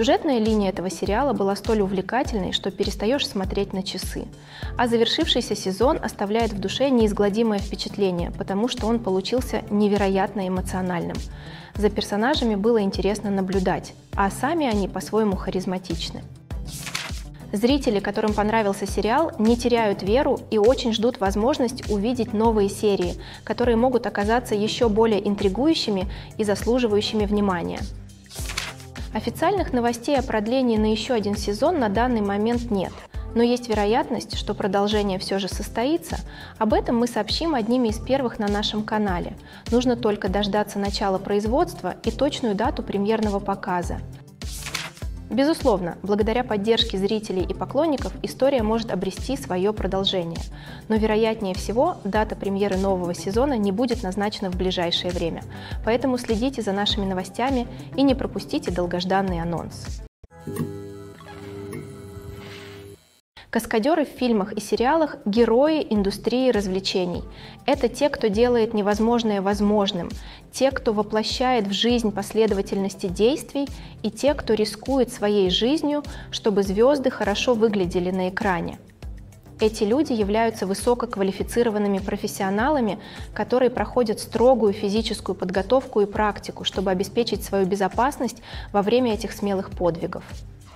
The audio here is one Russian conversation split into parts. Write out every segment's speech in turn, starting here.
Сюжетная линия этого сериала была столь увлекательной, что перестаешь смотреть на часы. А завершившийся сезон оставляет в душе неизгладимое впечатление, потому что он получился невероятно эмоциональным. За персонажами было интересно наблюдать, а сами они по-своему харизматичны. Зрители, которым понравился сериал, не теряют веру и очень ждут возможность увидеть новые серии, которые могут оказаться еще более интригующими и заслуживающими внимания. Официальных новостей о продлении на еще один сезон на данный момент нет, но есть вероятность, что продолжение все же состоится. Об этом мы сообщим одними из первых на нашем канале. Нужно только дождаться начала производства и точную дату премьерного показа. Безусловно, благодаря поддержке зрителей и поклонников история может обрести свое продолжение, но вероятнее всего дата премьеры нового сезона не будет назначена в ближайшее время, поэтому следите за нашими новостями и не пропустите долгожданный анонс. Каскадеры в фильмах и сериалах – герои индустрии развлечений. Это те, кто делает невозможное возможным, те, кто воплощает в жизнь последовательности действий и те, кто рискует своей жизнью, чтобы звезды хорошо выглядели на экране. Эти люди являются высококвалифицированными профессионалами, которые проходят строгую физическую подготовку и практику, чтобы обеспечить свою безопасность во время этих смелых подвигов.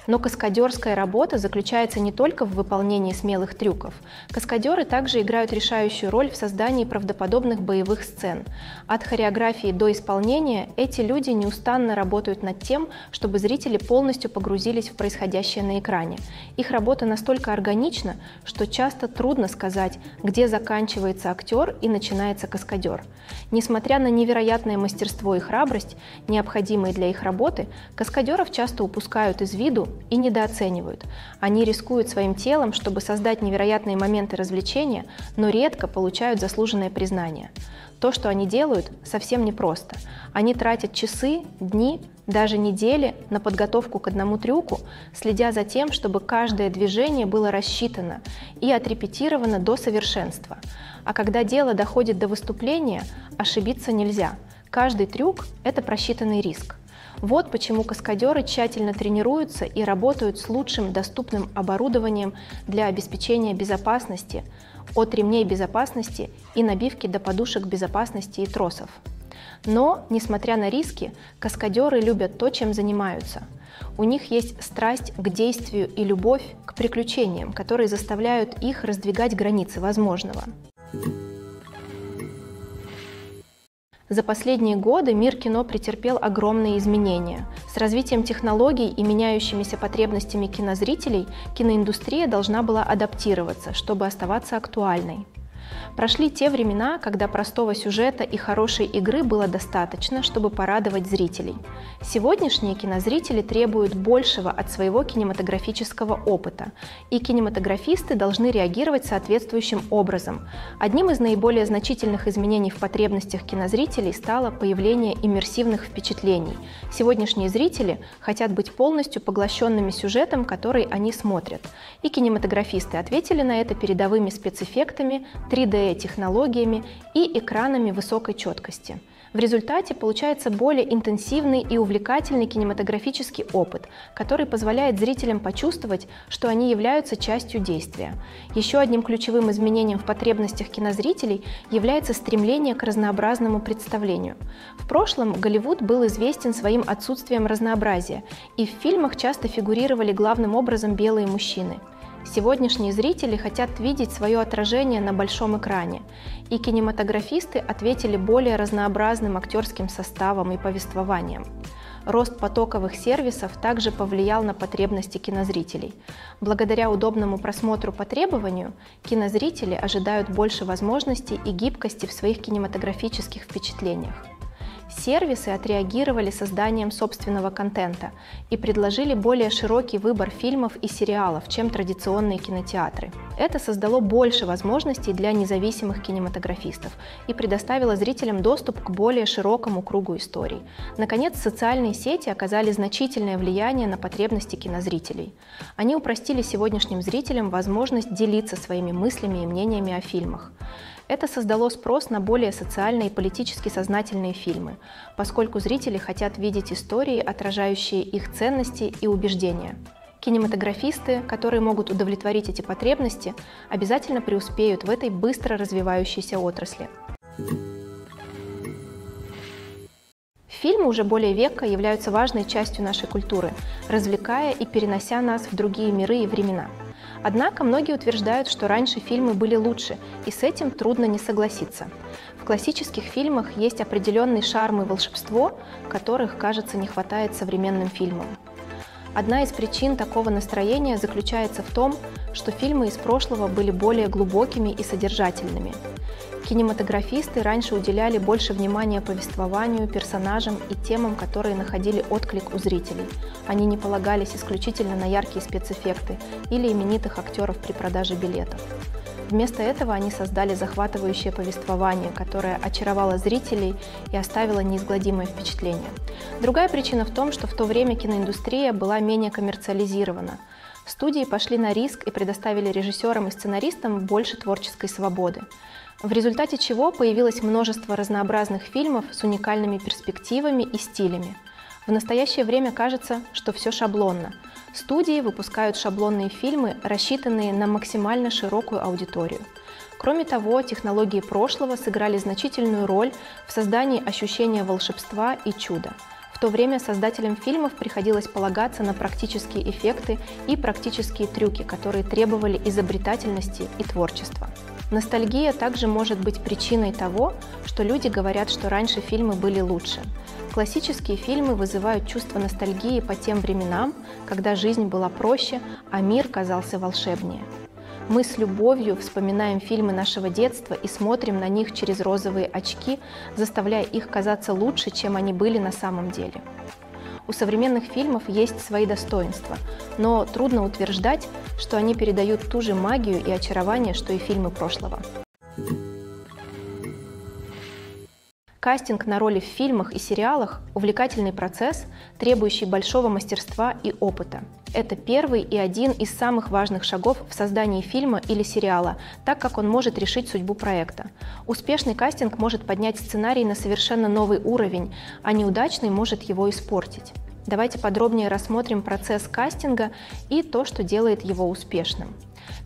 Но каскадерская работа заключается не только в выполнении смелых трюков. Каскадеры также играют решающую роль в создании правдоподобных боевых сцен. От хореографии до исполнения эти люди неустанно работают над тем, чтобы зрители полностью погрузились в происходящее на экране. Их работа настолько органична, что часто трудно сказать, где заканчивается актер и начинается каскадер. Несмотря на невероятное мастерство и храбрость, необходимые для их работы, каскадеров часто упускают из виду и недооценивают. Они рискуют своим телом, чтобы создать невероятные моменты развлечения, но редко получают заслуженное признание. То, что они делают, совсем непросто. Они тратят часы, дни, даже недели на подготовку к одному трюку, следя за тем, чтобы каждое движение было рассчитано и отрепетировано до совершенства. А когда дело доходит до выступления, ошибиться нельзя. Каждый трюк – это просчитанный риск. Вот почему каскадеры тщательно тренируются и работают с лучшим доступным оборудованием для обеспечения безопасности, от ремней безопасности и набивки до подушек безопасности и тросов. Но, несмотря на риски, каскадеры любят то, чем занимаются. У них есть страсть к действию и любовь к приключениям, которые заставляют их раздвигать границы возможного. За последние годы мир кино претерпел огромные изменения. С развитием технологий и меняющимися потребностями кинозрителей киноиндустрия должна была адаптироваться, чтобы оставаться актуальной. Прошли те времена, когда простого сюжета и хорошей игры было достаточно, чтобы порадовать зрителей. Сегодняшние кинозрители требуют большего от своего кинематографического опыта, и кинематографисты должны реагировать соответствующим образом. Одним из наиболее значительных изменений в потребностях кинозрителей стало появление иммерсивных впечатлений. Сегодняшние зрители хотят быть полностью поглощенными сюжетом, который они смотрят. И кинематографисты ответили на это передовыми спецэффектами, 3D-технологиями и экранами высокой четкости. В результате получается более интенсивный и увлекательный кинематографический опыт, который позволяет зрителям почувствовать, что они являются частью действия. Еще одним ключевым изменением в потребностях кинозрителей является стремление к разнообразному представлению. В прошлом Голливуд был известен своим отсутствием разнообразия, и в фильмах часто фигурировали главным образом белые мужчины – Сегодняшние зрители хотят видеть свое отражение на большом экране, и кинематографисты ответили более разнообразным актерским составом и повествованием. Рост потоковых сервисов также повлиял на потребности кинозрителей. Благодаря удобному просмотру по требованию, кинозрители ожидают больше возможностей и гибкости в своих кинематографических впечатлениях. Сервисы отреагировали созданием собственного контента и предложили более широкий выбор фильмов и сериалов, чем традиционные кинотеатры. Это создало больше возможностей для независимых кинематографистов и предоставило зрителям доступ к более широкому кругу историй. Наконец, социальные сети оказали значительное влияние на потребности кинозрителей. Они упростили сегодняшним зрителям возможность делиться своими мыслями и мнениями о фильмах. Это создало спрос на более социально и политически сознательные фильмы, поскольку зрители хотят видеть истории, отражающие их ценности и убеждения. Кинематографисты, которые могут удовлетворить эти потребности, обязательно преуспеют в этой быстро развивающейся отрасли. Фильмы уже более века являются важной частью нашей культуры, развлекая и перенося нас в другие миры и времена – Однако многие утверждают, что раньше фильмы были лучше, и с этим трудно не согласиться. В классических фильмах есть определенный шарм и волшебство, которых, кажется, не хватает современным фильмам. Одна из причин такого настроения заключается в том, что фильмы из прошлого были более глубокими и содержательными. Кинематографисты раньше уделяли больше внимания повествованию, персонажам и темам, которые находили отклик у зрителей. Они не полагались исключительно на яркие спецэффекты или именитых актеров при продаже билетов. Вместо этого они создали захватывающее повествование, которое очаровало зрителей и оставило неизгладимое впечатление. Другая причина в том, что в то время киноиндустрия была менее коммерциализирована. Студии пошли на риск и предоставили режиссерам и сценаристам больше творческой свободы в результате чего появилось множество разнообразных фильмов с уникальными перспективами и стилями. В настоящее время кажется, что все шаблонно. Студии выпускают шаблонные фильмы, рассчитанные на максимально широкую аудиторию. Кроме того, технологии прошлого сыграли значительную роль в создании ощущения волшебства и чуда. В то время создателям фильмов приходилось полагаться на практические эффекты и практические трюки, которые требовали изобретательности и творчества. Ностальгия также может быть причиной того, что люди говорят, что раньше фильмы были лучше. Классические фильмы вызывают чувство ностальгии по тем временам, когда жизнь была проще, а мир казался волшебнее. Мы с любовью вспоминаем фильмы нашего детства и смотрим на них через розовые очки, заставляя их казаться лучше, чем они были на самом деле. У современных фильмов есть свои достоинства, но трудно утверждать, что они передают ту же магию и очарование, что и фильмы прошлого. Кастинг на роли в фильмах и сериалах – увлекательный процесс, требующий большого мастерства и опыта. Это первый и один из самых важных шагов в создании фильма или сериала, так как он может решить судьбу проекта. Успешный кастинг может поднять сценарий на совершенно новый уровень, а неудачный может его испортить. Давайте подробнее рассмотрим процесс кастинга и то, что делает его успешным.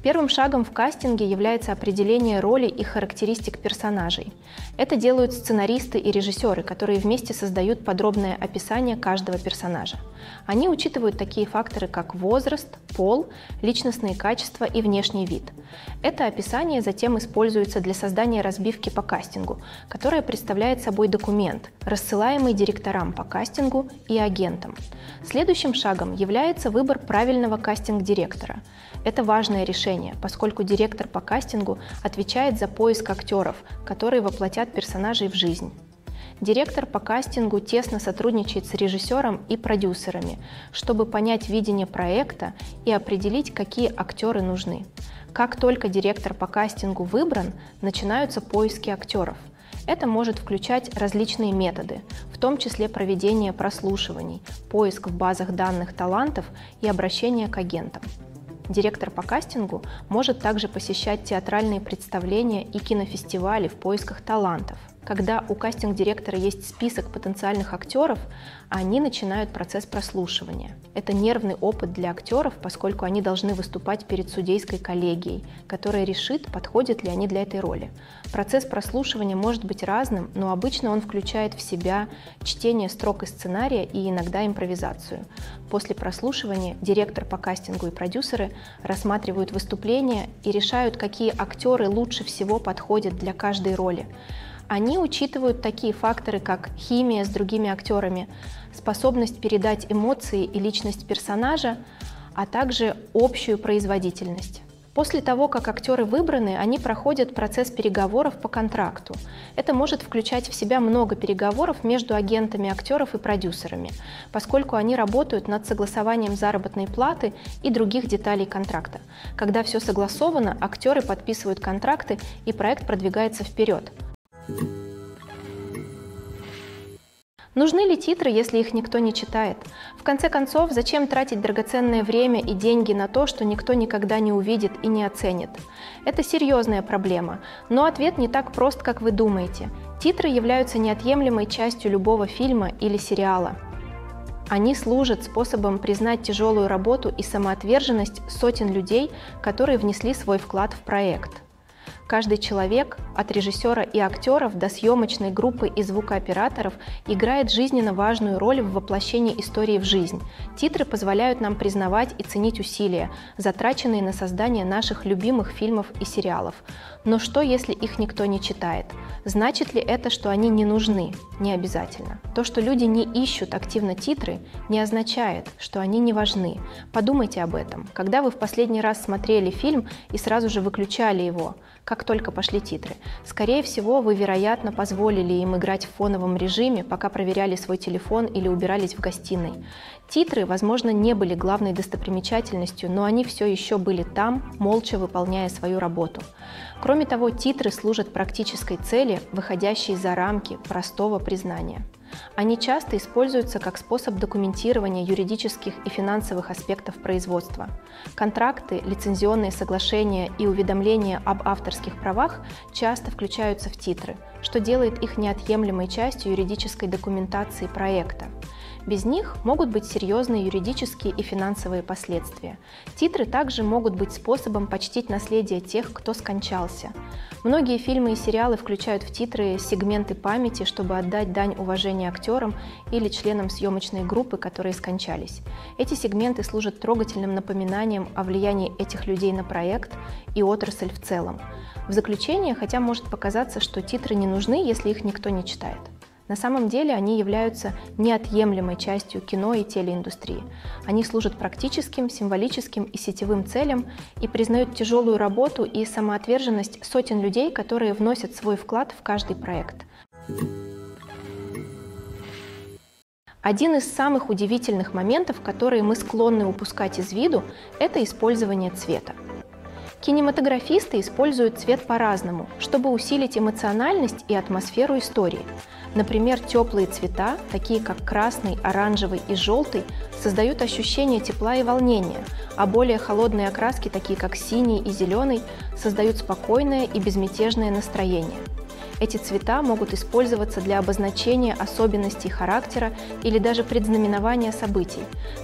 Первым шагом в кастинге является определение роли и характеристик персонажей. Это делают сценаристы и режиссеры, которые вместе создают подробное описание каждого персонажа. Они учитывают такие факторы, как возраст, пол, личностные качества и внешний вид. Это описание затем используется для создания разбивки по кастингу, которая представляет собой документ, рассылаемый директорам по кастингу и агентам. Следующим шагом является выбор правильного кастинг-директора. Это важное решение, поскольку директор по кастингу отвечает за поиск актеров, которые воплотят персонажей в жизнь. Директор по кастингу тесно сотрудничает с режиссером и продюсерами, чтобы понять видение проекта и определить, какие актеры нужны. Как только директор по кастингу выбран, начинаются поиски актеров. Это может включать различные методы, в том числе проведение прослушиваний, поиск в базах данных талантов и обращение к агентам. Директор по кастингу может также посещать театральные представления и кинофестивали в поисках талантов – когда у кастинг-директора есть список потенциальных актеров, они начинают процесс прослушивания. Это нервный опыт для актеров, поскольку они должны выступать перед судейской коллегией, которая решит, подходят ли они для этой роли. Процесс прослушивания может быть разным, но обычно он включает в себя чтение строк из сценария и иногда импровизацию. После прослушивания директор по кастингу и продюсеры рассматривают выступления и решают, какие актеры лучше всего подходят для каждой роли. Они учитывают такие факторы, как химия с другими актерами, способность передать эмоции и личность персонажа, а также общую производительность. После того, как актеры выбраны, они проходят процесс переговоров по контракту. Это может включать в себя много переговоров между агентами актеров и продюсерами, поскольку они работают над согласованием заработной платы и других деталей контракта. Когда все согласовано, актеры подписывают контракты и проект продвигается вперед. Нужны ли титры, если их никто не читает? В конце концов, зачем тратить драгоценное время и деньги на то, что никто никогда не увидит и не оценит? Это серьезная проблема, но ответ не так прост, как вы думаете. Титры являются неотъемлемой частью любого фильма или сериала. Они служат способом признать тяжелую работу и самоотверженность сотен людей, которые внесли свой вклад в проект – Каждый человек, от режиссера и актеров до съемочной группы и звукооператоров, играет жизненно важную роль в воплощении истории в жизнь. Титры позволяют нам признавать и ценить усилия, затраченные на создание наших любимых фильмов и сериалов. Но что, если их никто не читает? Значит ли это, что они не нужны? Не обязательно. То, что люди не ищут активно титры, не означает, что они не важны. Подумайте об этом. Когда вы в последний раз смотрели фильм и сразу же выключали его, как только пошли титры. Скорее всего, вы, вероятно, позволили им играть в фоновом режиме, пока проверяли свой телефон или убирались в гостиной. Титры, возможно, не были главной достопримечательностью, но они все еще были там, молча выполняя свою работу. Кроме того, титры служат практической цели, выходящей за рамки простого признания. Они часто используются как способ документирования юридических и финансовых аспектов производства. Контракты, лицензионные соглашения и уведомления об авторских правах часто включаются в титры, что делает их неотъемлемой частью юридической документации проекта. Без них могут быть серьезные юридические и финансовые последствия. Титры также могут быть способом почтить наследие тех, кто скончался. Многие фильмы и сериалы включают в титры сегменты памяти, чтобы отдать дань уважения актерам или членам съемочной группы, которые скончались. Эти сегменты служат трогательным напоминанием о влиянии этих людей на проект и отрасль в целом. В заключение, хотя может показаться, что титры не нужны, если их никто не читает. На самом деле они являются неотъемлемой частью кино и телеиндустрии. Они служат практическим, символическим и сетевым целям и признают тяжелую работу и самоотверженность сотен людей, которые вносят свой вклад в каждый проект. Один из самых удивительных моментов, которые мы склонны упускать из виду, это использование цвета. Кинематографисты используют цвет по-разному, чтобы усилить эмоциональность и атмосферу истории – Например, теплые цвета, такие как красный, оранжевый и желтый, создают ощущение тепла и волнения, а более холодные окраски, такие как синий и зеленый, создают спокойное и безмятежное настроение – эти цвета могут использоваться для обозначения особенностей характера или даже предзнаменования событий.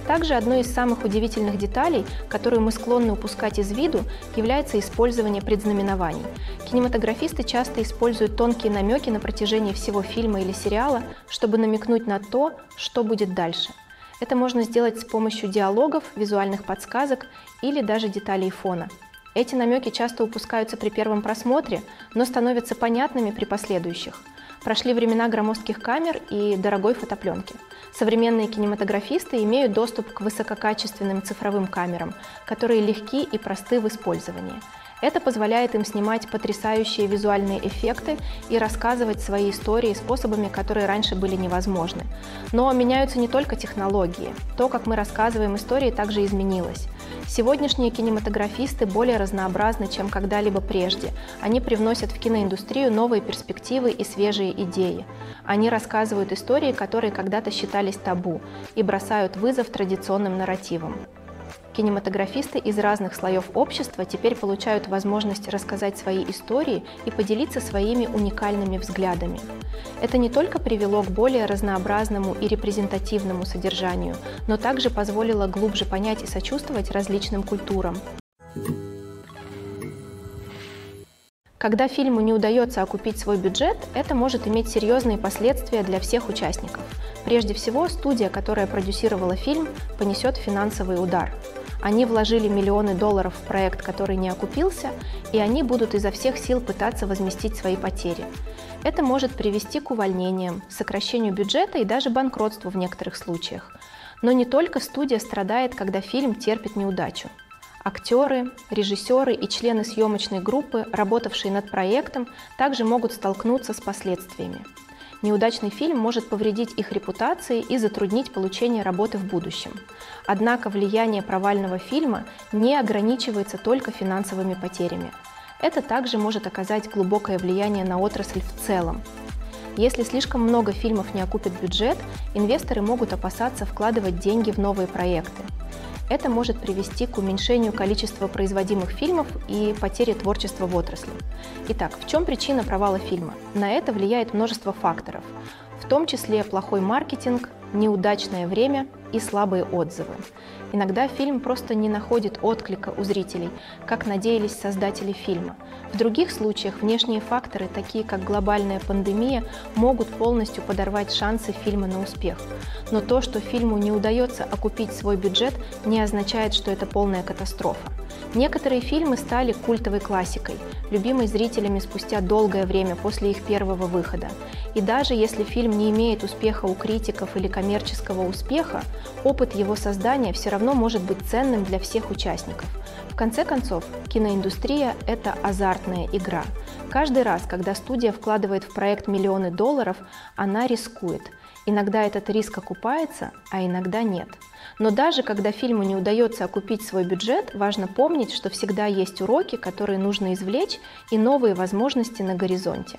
Также одной из самых удивительных деталей, которую мы склонны упускать из виду, является использование предзнаменований. Кинематографисты часто используют тонкие намеки на протяжении всего фильма или сериала, чтобы намекнуть на то, что будет дальше. Это можно сделать с помощью диалогов, визуальных подсказок или даже деталей фона – эти намеки часто упускаются при первом просмотре, но становятся понятными при последующих. Прошли времена громоздких камер и дорогой фотопленки. Современные кинематографисты имеют доступ к высококачественным цифровым камерам, которые легки и просты в использовании. Это позволяет им снимать потрясающие визуальные эффекты и рассказывать свои истории способами, которые раньше были невозможны. Но меняются не только технологии. То, как мы рассказываем истории, также изменилось. Сегодняшние кинематографисты более разнообразны, чем когда-либо прежде. Они привносят в киноиндустрию новые перспективы и свежие идеи. Они рассказывают истории, которые когда-то считались табу, и бросают вызов традиционным нарративам. Кинематографисты из разных слоев общества теперь получают возможность рассказать свои истории и поделиться своими уникальными взглядами. Это не только привело к более разнообразному и репрезентативному содержанию, но также позволило глубже понять и сочувствовать различным культурам. Когда фильму не удается окупить свой бюджет, это может иметь серьезные последствия для всех участников. Прежде всего, студия, которая продюсировала фильм, понесет финансовый удар. Они вложили миллионы долларов в проект, который не окупился, и они будут изо всех сил пытаться возместить свои потери. Это может привести к увольнениям, сокращению бюджета и даже банкротству в некоторых случаях. Но не только студия страдает, когда фильм терпит неудачу. Актеры, режиссеры и члены съемочной группы, работавшие над проектом, также могут столкнуться с последствиями. Неудачный фильм может повредить их репутации и затруднить получение работы в будущем. Однако влияние провального фильма не ограничивается только финансовыми потерями. Это также может оказать глубокое влияние на отрасль в целом. Если слишком много фильмов не окупит бюджет, инвесторы могут опасаться вкладывать деньги в новые проекты. Это может привести к уменьшению количества производимых фильмов и потере творчества в отрасли. Итак, в чем причина провала фильма? На это влияет множество факторов, в том числе плохой маркетинг, неудачное время и слабые отзывы. Иногда фильм просто не находит отклика у зрителей, как надеялись создатели фильма. В других случаях внешние факторы, такие как глобальная пандемия, могут полностью подорвать шансы фильма на успех. Но то, что фильму не удается окупить свой бюджет, не означает, что это полная катастрофа. Некоторые фильмы стали культовой классикой, любимой зрителями спустя долгое время после их первого выхода. И даже если фильм не имеет успеха у критиков или коммерческого успеха, опыт его создания все равно может быть ценным для всех участников. В конце концов, киноиндустрия – это азартная игра. Каждый раз, когда студия вкладывает в проект миллионы долларов, она рискует. Иногда этот риск окупается, а иногда нет. Но даже когда фильму не удается окупить свой бюджет, важно помнить, что всегда есть уроки, которые нужно извлечь, и новые возможности на горизонте.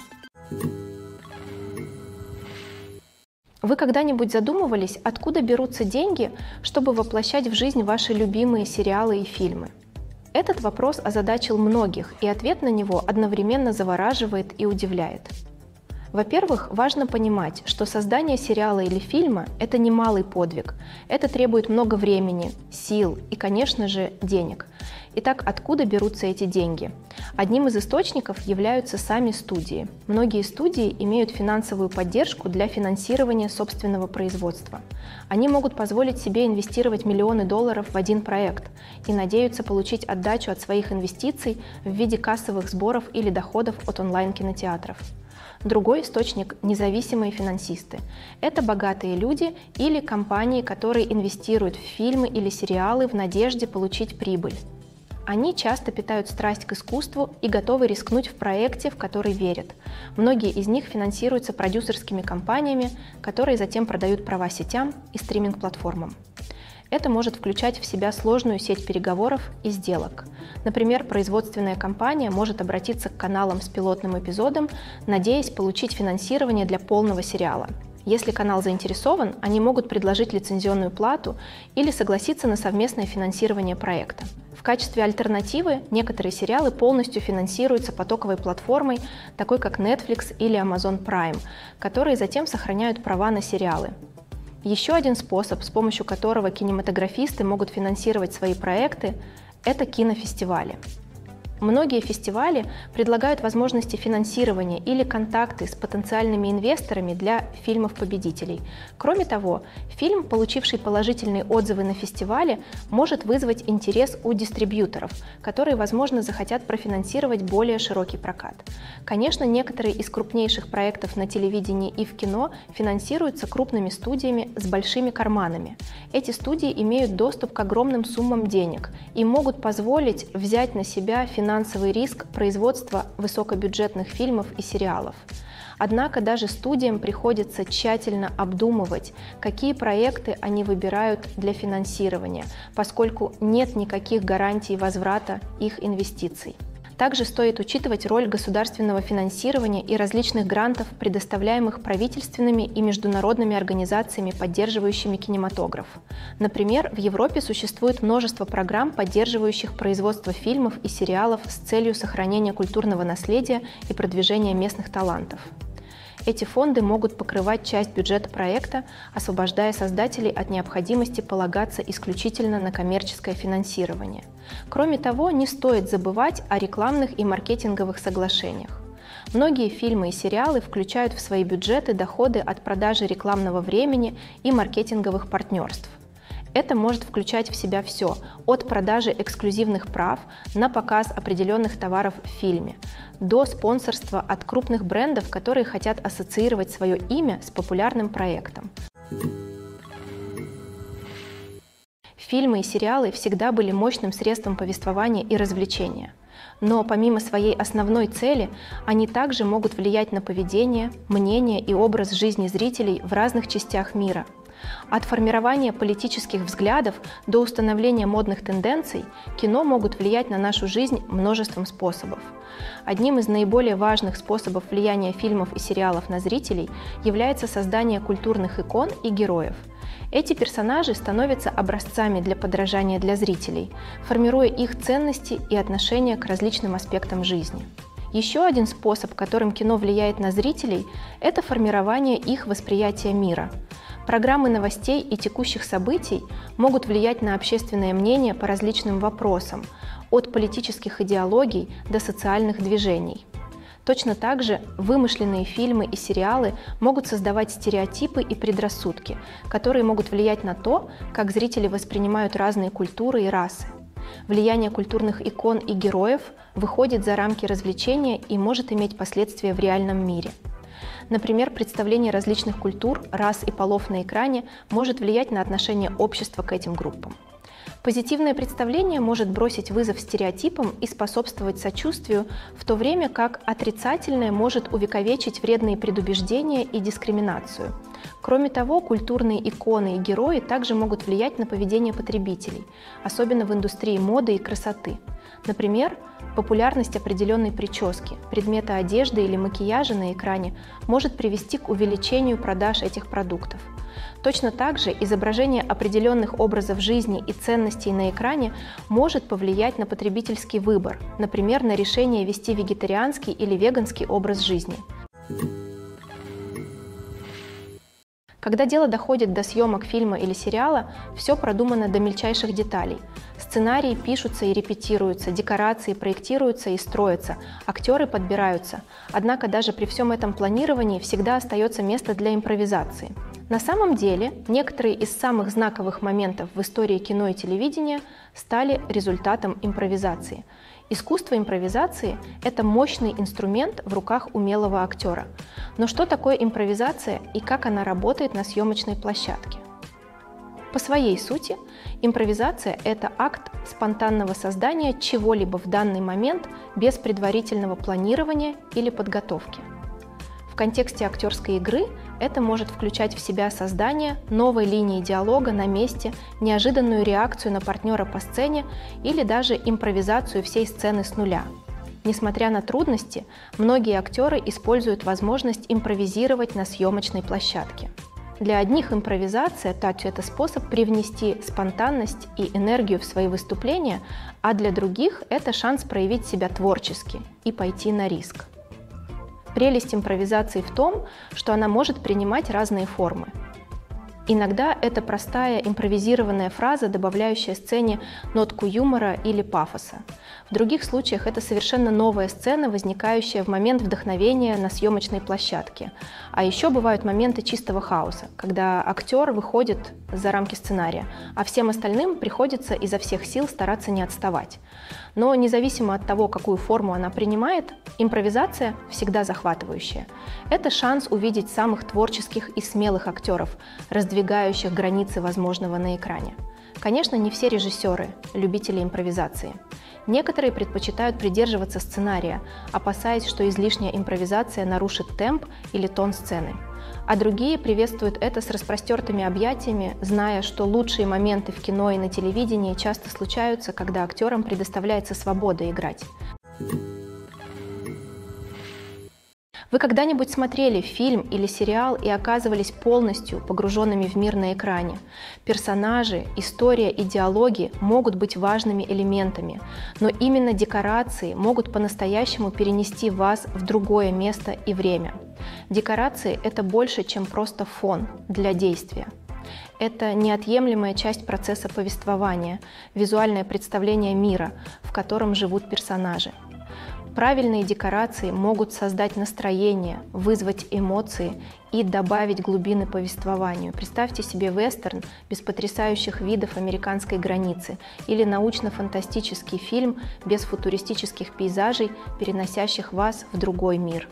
Вы когда-нибудь задумывались, откуда берутся деньги, чтобы воплощать в жизнь ваши любимые сериалы и фильмы? Этот вопрос озадачил многих, и ответ на него одновременно завораживает и удивляет. Во-первых, важно понимать, что создание сериала или фильма – это немалый подвиг. Это требует много времени, сил и, конечно же, денег. Итак, откуда берутся эти деньги? Одним из источников являются сами студии. Многие студии имеют финансовую поддержку для финансирования собственного производства. Они могут позволить себе инвестировать миллионы долларов в один проект и надеются получить отдачу от своих инвестиций в виде кассовых сборов или доходов от онлайн-кинотеатров. Другой источник – независимые финансисты. Это богатые люди или компании, которые инвестируют в фильмы или сериалы в надежде получить прибыль. Они часто питают страсть к искусству и готовы рискнуть в проекте, в который верят. Многие из них финансируются продюсерскими компаниями, которые затем продают права сетям и стриминг-платформам. Это может включать в себя сложную сеть переговоров и сделок. Например, производственная компания может обратиться к каналам с пилотным эпизодом, надеясь получить финансирование для полного сериала. Если канал заинтересован, они могут предложить лицензионную плату или согласиться на совместное финансирование проекта. В качестве альтернативы некоторые сериалы полностью финансируются потоковой платформой, такой как Netflix или Amazon Prime, которые затем сохраняют права на сериалы. Еще один способ, с помощью которого кинематографисты могут финансировать свои проекты, это кинофестивали. Многие фестивали предлагают возможности финансирования или контакты с потенциальными инвесторами для фильмов-победителей. Кроме того, фильм, получивший положительные отзывы на фестивале, может вызвать интерес у дистрибьюторов, которые, возможно, захотят профинансировать более широкий прокат. Конечно, некоторые из крупнейших проектов на телевидении и в кино финансируются крупными студиями с большими карманами. Эти студии имеют доступ к огромным суммам денег и могут позволить взять на себя финансирование финансовый риск производства высокобюджетных фильмов и сериалов. Однако даже студиям приходится тщательно обдумывать, какие проекты они выбирают для финансирования, поскольку нет никаких гарантий возврата их инвестиций. Также стоит учитывать роль государственного финансирования и различных грантов, предоставляемых правительственными и международными организациями, поддерживающими кинематограф. Например, в Европе существует множество программ, поддерживающих производство фильмов и сериалов с целью сохранения культурного наследия и продвижения местных талантов. Эти фонды могут покрывать часть бюджета проекта, освобождая создателей от необходимости полагаться исключительно на коммерческое финансирование. Кроме того, не стоит забывать о рекламных и маркетинговых соглашениях. Многие фильмы и сериалы включают в свои бюджеты доходы от продажи рекламного времени и маркетинговых партнерств. Это может включать в себя все, от продажи эксклюзивных прав на показ определенных товаров в фильме, до спонсорства от крупных брендов, которые хотят ассоциировать свое имя с популярным проектом. Фильмы и сериалы всегда были мощным средством повествования и развлечения. Но помимо своей основной цели, они также могут влиять на поведение, мнение и образ жизни зрителей в разных частях мира – От формирования политических взглядов до установления модных тенденций кино могут влиять на нашу жизнь множеством способов. Одним из наиболее важных способов влияния фильмов и сериалов на зрителей является создание культурных икон и героев. Эти персонажи становятся образцами для подражания для зрителей, формируя их ценности и отношения к различным аспектам жизни. Еще один способ, которым кино влияет на зрителей, это формирование их восприятия мира. Программы новостей и текущих событий могут влиять на общественное мнение по различным вопросам, от политических идеологий до социальных движений. Точно так же вымышленные фильмы и сериалы могут создавать стереотипы и предрассудки, которые могут влиять на то, как зрители воспринимают разные культуры и расы. Влияние культурных икон и героев выходит за рамки развлечения и может иметь последствия в реальном мире. Например, представление различных культур, рас и полов на экране может влиять на отношение общества к этим группам. Позитивное представление может бросить вызов стереотипам и способствовать сочувствию, в то время как отрицательное может увековечить вредные предубеждения и дискриминацию. Кроме того, культурные иконы и герои также могут влиять на поведение потребителей, особенно в индустрии моды и красоты. Например, популярность определенной прически, предмета одежды или макияжа на экране может привести к увеличению продаж этих продуктов – Точно так же изображение определенных образов жизни и ценностей на экране может повлиять на потребительский выбор, например, на решение вести вегетарианский или веганский образ жизни. Когда дело доходит до съемок фильма или сериала, все продумано до мельчайших деталей. Сценарии пишутся и репетируются, декорации проектируются и строятся, актеры подбираются. Однако даже при всем этом планировании всегда остается место для импровизации. На самом деле, некоторые из самых знаковых моментов в истории кино и телевидения стали результатом импровизации – Искусство импровизации – это мощный инструмент в руках умелого актера. Но что такое импровизация и как она работает на съемочной площадке? По своей сути, импровизация – это акт спонтанного создания чего-либо в данный момент без предварительного планирования или подготовки – в контексте актерской игры это может включать в себя создание новой линии диалога на месте, неожиданную реакцию на партнера по сцене или даже импровизацию всей сцены с нуля. Несмотря на трудности, многие актеры используют возможность импровизировать на съемочной площадке. Для одних импровизация – это способ привнести спонтанность и энергию в свои выступления, а для других – это шанс проявить себя творчески и пойти на риск. Прелесть импровизации в том, что она может принимать разные формы. Иногда это простая импровизированная фраза, добавляющая сцене нотку юмора или пафоса. В других случаях это совершенно новая сцена, возникающая в момент вдохновения на съемочной площадке. А еще бывают моменты чистого хаоса, когда актер выходит за рамки сценария, а всем остальным приходится изо всех сил стараться не отставать. Но независимо от того, какую форму она принимает, импровизация всегда захватывающая. Это шанс увидеть самых творческих и смелых актеров, раздвигающих границы возможного на экране. Конечно, не все режиссеры – любители импровизации. Некоторые предпочитают придерживаться сценария, опасаясь, что излишняя импровизация нарушит темп или тон сцены а другие приветствуют это с распростертыми объятиями, зная, что лучшие моменты в кино и на телевидении часто случаются, когда актерам предоставляется свобода играть. Вы когда-нибудь смотрели фильм или сериал и оказывались полностью погруженными в мир на экране? Персонажи, история и диалоги могут быть важными элементами, но именно декорации могут по-настоящему перенести вас в другое место и время. Декорации – это больше, чем просто фон для действия. Это неотъемлемая часть процесса повествования, визуальное представление мира, в котором живут персонажи. Правильные декорации могут создать настроение, вызвать эмоции и добавить глубины повествованию. Представьте себе вестерн без потрясающих видов американской границы или научно-фантастический фильм без футуристических пейзажей, переносящих вас в другой мир.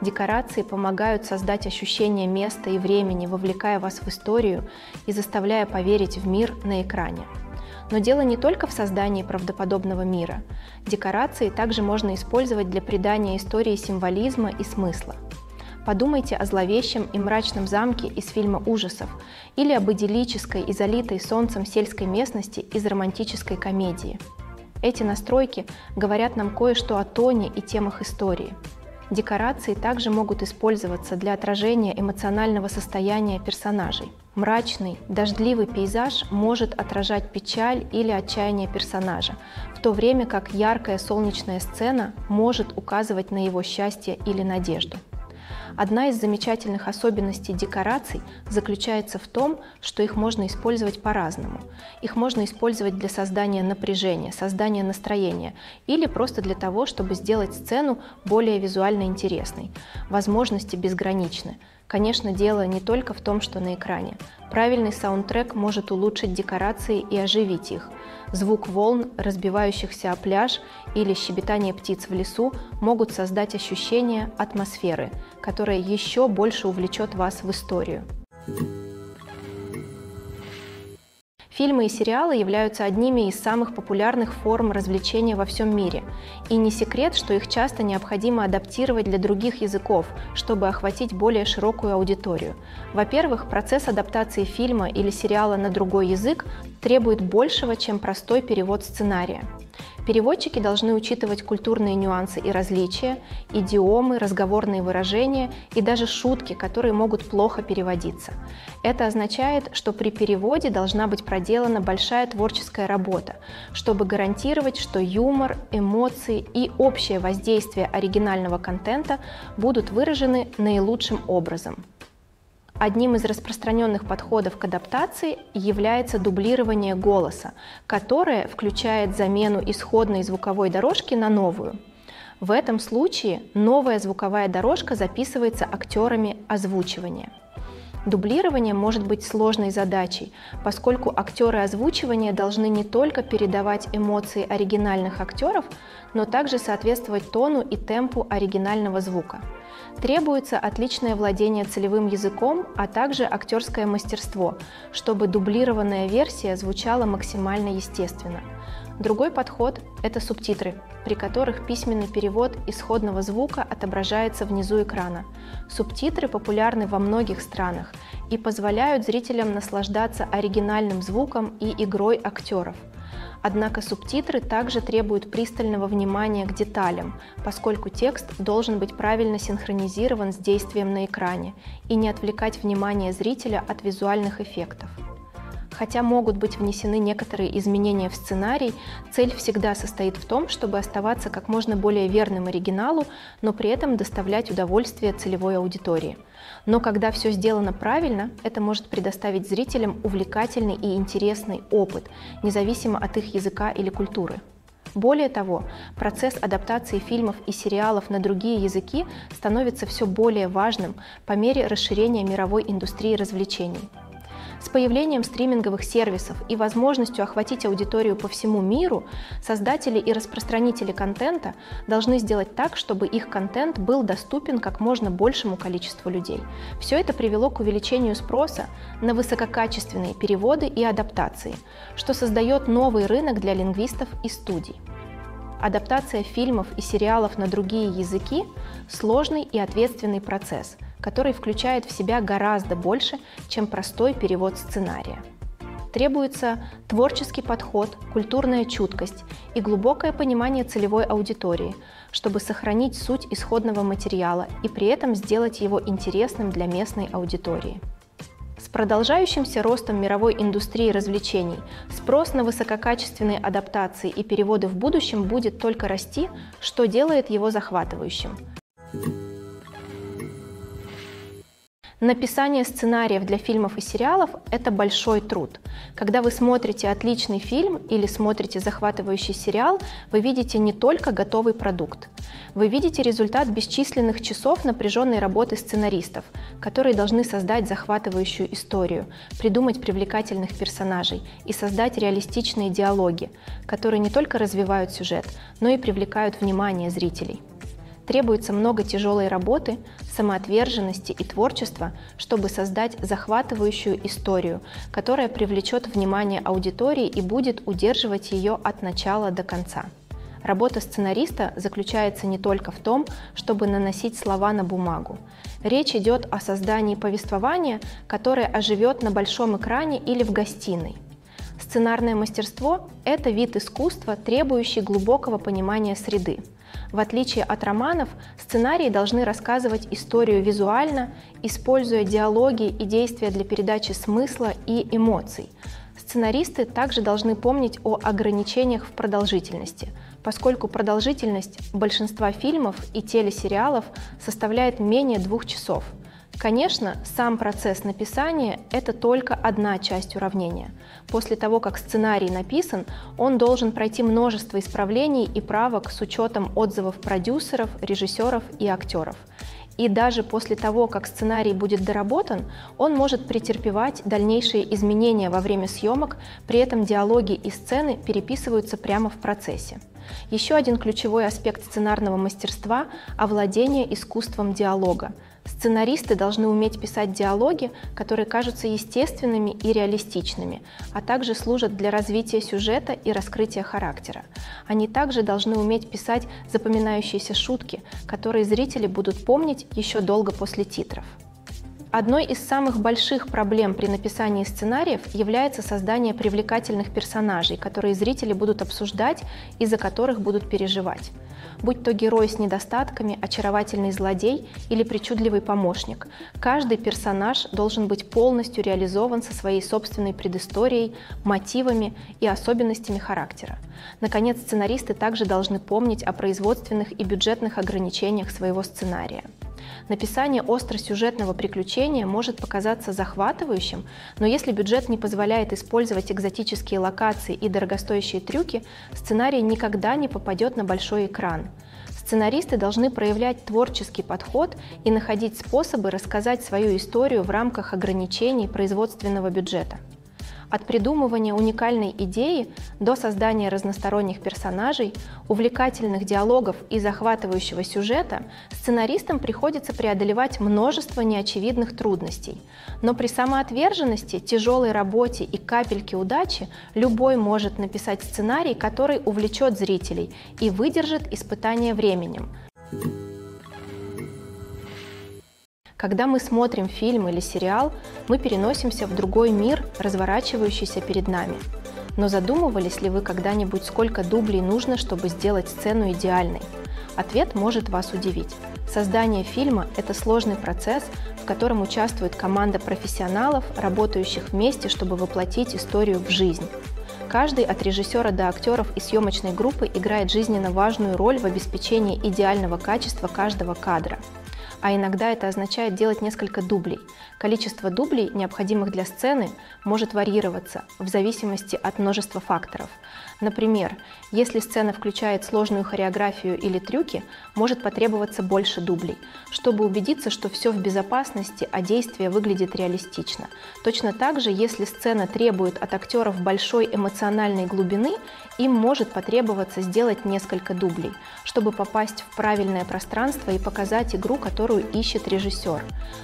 Декорации помогают создать ощущение места и времени, вовлекая вас в историю и заставляя поверить в мир на экране. Но дело не только в создании правдоподобного мира. Декорации также можно использовать для придания истории символизма и смысла. Подумайте о зловещем и мрачном замке из фильма ужасов или об идиллической и залитой солнцем сельской местности из романтической комедии. Эти настройки говорят нам кое-что о тоне и темах истории. Декорации также могут использоваться для отражения эмоционального состояния персонажей. Мрачный, дождливый пейзаж может отражать печаль или отчаяние персонажа, в то время как яркая солнечная сцена может указывать на его счастье или надежду. Одна из замечательных особенностей декораций заключается в том, что их можно использовать по-разному. Их можно использовать для создания напряжения, создания настроения или просто для того, чтобы сделать сцену более визуально интересной. Возможности безграничны. Конечно, дело не только в том, что на экране. Правильный саундтрек может улучшить декорации и оживить их. Звук волн, разбивающихся о пляж или щебетание птиц в лесу могут создать ощущение атмосферы, которая еще больше увлечет вас в историю. Фильмы и сериалы являются одними из самых популярных форм развлечения во всем мире. И не секрет, что их часто необходимо адаптировать для других языков, чтобы охватить более широкую аудиторию. Во-первых, процесс адаптации фильма или сериала на другой язык требует большего, чем простой перевод сценария. Переводчики должны учитывать культурные нюансы и различия, идиомы, разговорные выражения и даже шутки, которые могут плохо переводиться. Это означает, что при переводе должна быть проделана большая творческая работа, чтобы гарантировать, что юмор, эмоции и общее воздействие оригинального контента будут выражены наилучшим образом. Одним из распространенных подходов к адаптации является дублирование голоса, которое включает замену исходной звуковой дорожки на новую. В этом случае новая звуковая дорожка записывается актерами озвучивания. Дублирование может быть сложной задачей, поскольку актеры озвучивания должны не только передавать эмоции оригинальных актеров, но также соответствовать тону и темпу оригинального звука. Требуется отличное владение целевым языком, а также актерское мастерство, чтобы дублированная версия звучала максимально естественно. Другой подход – это субтитры, при которых письменный перевод исходного звука отображается внизу экрана. Субтитры популярны во многих странах и позволяют зрителям наслаждаться оригинальным звуком и игрой актеров – Однако субтитры также требуют пристального внимания к деталям, поскольку текст должен быть правильно синхронизирован с действием на экране и не отвлекать внимание зрителя от визуальных эффектов. Хотя могут быть внесены некоторые изменения в сценарий, цель всегда состоит в том, чтобы оставаться как можно более верным оригиналу, но при этом доставлять удовольствие целевой аудитории. Но когда все сделано правильно, это может предоставить зрителям увлекательный и интересный опыт, независимо от их языка или культуры. Более того, процесс адаптации фильмов и сериалов на другие языки становится все более важным по мере расширения мировой индустрии развлечений. С появлением стриминговых сервисов и возможностью охватить аудиторию по всему миру, создатели и распространители контента должны сделать так, чтобы их контент был доступен как можно большему количеству людей. Все это привело к увеличению спроса на высококачественные переводы и адаптации, что создает новый рынок для лингвистов и студий. Адаптация фильмов и сериалов на другие языки – сложный и ответственный процесс – который включает в себя гораздо больше, чем простой перевод сценария. Требуется творческий подход, культурная чуткость и глубокое понимание целевой аудитории, чтобы сохранить суть исходного материала и при этом сделать его интересным для местной аудитории. С продолжающимся ростом мировой индустрии развлечений спрос на высококачественные адаптации и переводы в будущем будет только расти, что делает его захватывающим. Написание сценариев для фильмов и сериалов – это большой труд. Когда вы смотрите отличный фильм или смотрите захватывающий сериал, вы видите не только готовый продукт. Вы видите результат бесчисленных часов напряженной работы сценаристов, которые должны создать захватывающую историю, придумать привлекательных персонажей и создать реалистичные диалоги, которые не только развивают сюжет, но и привлекают внимание зрителей. Требуется много тяжелой работы, самоотверженности и творчества, чтобы создать захватывающую историю, которая привлечет внимание аудитории и будет удерживать ее от начала до конца. Работа сценариста заключается не только в том, чтобы наносить слова на бумагу. Речь идет о создании повествования, которое оживет на большом экране или в гостиной. Сценарное мастерство – это вид искусства, требующий глубокого понимания среды. В отличие от романов, сценарии должны рассказывать историю визуально, используя диалоги и действия для передачи смысла и эмоций. Сценаристы также должны помнить о ограничениях в продолжительности, поскольку продолжительность большинства фильмов и телесериалов составляет менее двух часов. Конечно, сам процесс написания – это только одна часть уравнения. После того, как сценарий написан, он должен пройти множество исправлений и правок с учетом отзывов продюсеров, режиссеров и актеров – и даже после того, как сценарий будет доработан, он может претерпевать дальнейшие изменения во время съемок, при этом диалоги и сцены переписываются прямо в процессе. Еще один ключевой аспект сценарного мастерства – овладение искусством диалога. Сценаристы должны уметь писать диалоги, которые кажутся естественными и реалистичными, а также служат для развития сюжета и раскрытия характера. Они также должны уметь писать запоминающиеся шутки, которые зрители будут помнить еще долго после титров. Одной из самых больших проблем при написании сценариев является создание привлекательных персонажей, которые зрители будут обсуждать и за которых будут переживать будь то герой с недостатками, очаровательный злодей или причудливый помощник. Каждый персонаж должен быть полностью реализован со своей собственной предысторией, мотивами и особенностями характера. Наконец, сценаристы также должны помнить о производственных и бюджетных ограничениях своего сценария. Написание остросюжетного приключения может показаться захватывающим, но если бюджет не позволяет использовать экзотические локации и дорогостоящие трюки, сценарий никогда не попадет на большой экран. Сценаристы должны проявлять творческий подход и находить способы рассказать свою историю в рамках ограничений производственного бюджета. От придумывания уникальной идеи до создания разносторонних персонажей, увлекательных диалогов и захватывающего сюжета сценаристам приходится преодолевать множество неочевидных трудностей. Но при самоотверженности, тяжелой работе и капельке удачи любой может написать сценарий, который увлечет зрителей и выдержит испытание временем. Когда мы смотрим фильм или сериал, мы переносимся в другой мир, разворачивающийся перед нами. Но задумывались ли вы когда-нибудь, сколько дублей нужно, чтобы сделать сцену идеальной? Ответ может вас удивить. Создание фильма – это сложный процесс, в котором участвует команда профессионалов, работающих вместе, чтобы воплотить историю в жизнь. Каждый от режиссера до актеров и съемочной группы играет жизненно важную роль в обеспечении идеального качества каждого кадра а иногда это означает делать несколько дублей. Количество дублей, необходимых для сцены, может варьироваться в зависимости от множества факторов. Например, если сцена включает сложную хореографию или трюки, может потребоваться больше дублей, чтобы убедиться, что все в безопасности, а действие выглядит реалистично. Точно так же, если сцена требует от актеров большой эмоциональной глубины, им может потребоваться сделать несколько дублей, чтобы попасть в правильное пространство и показать игру, которую ищет режиссер.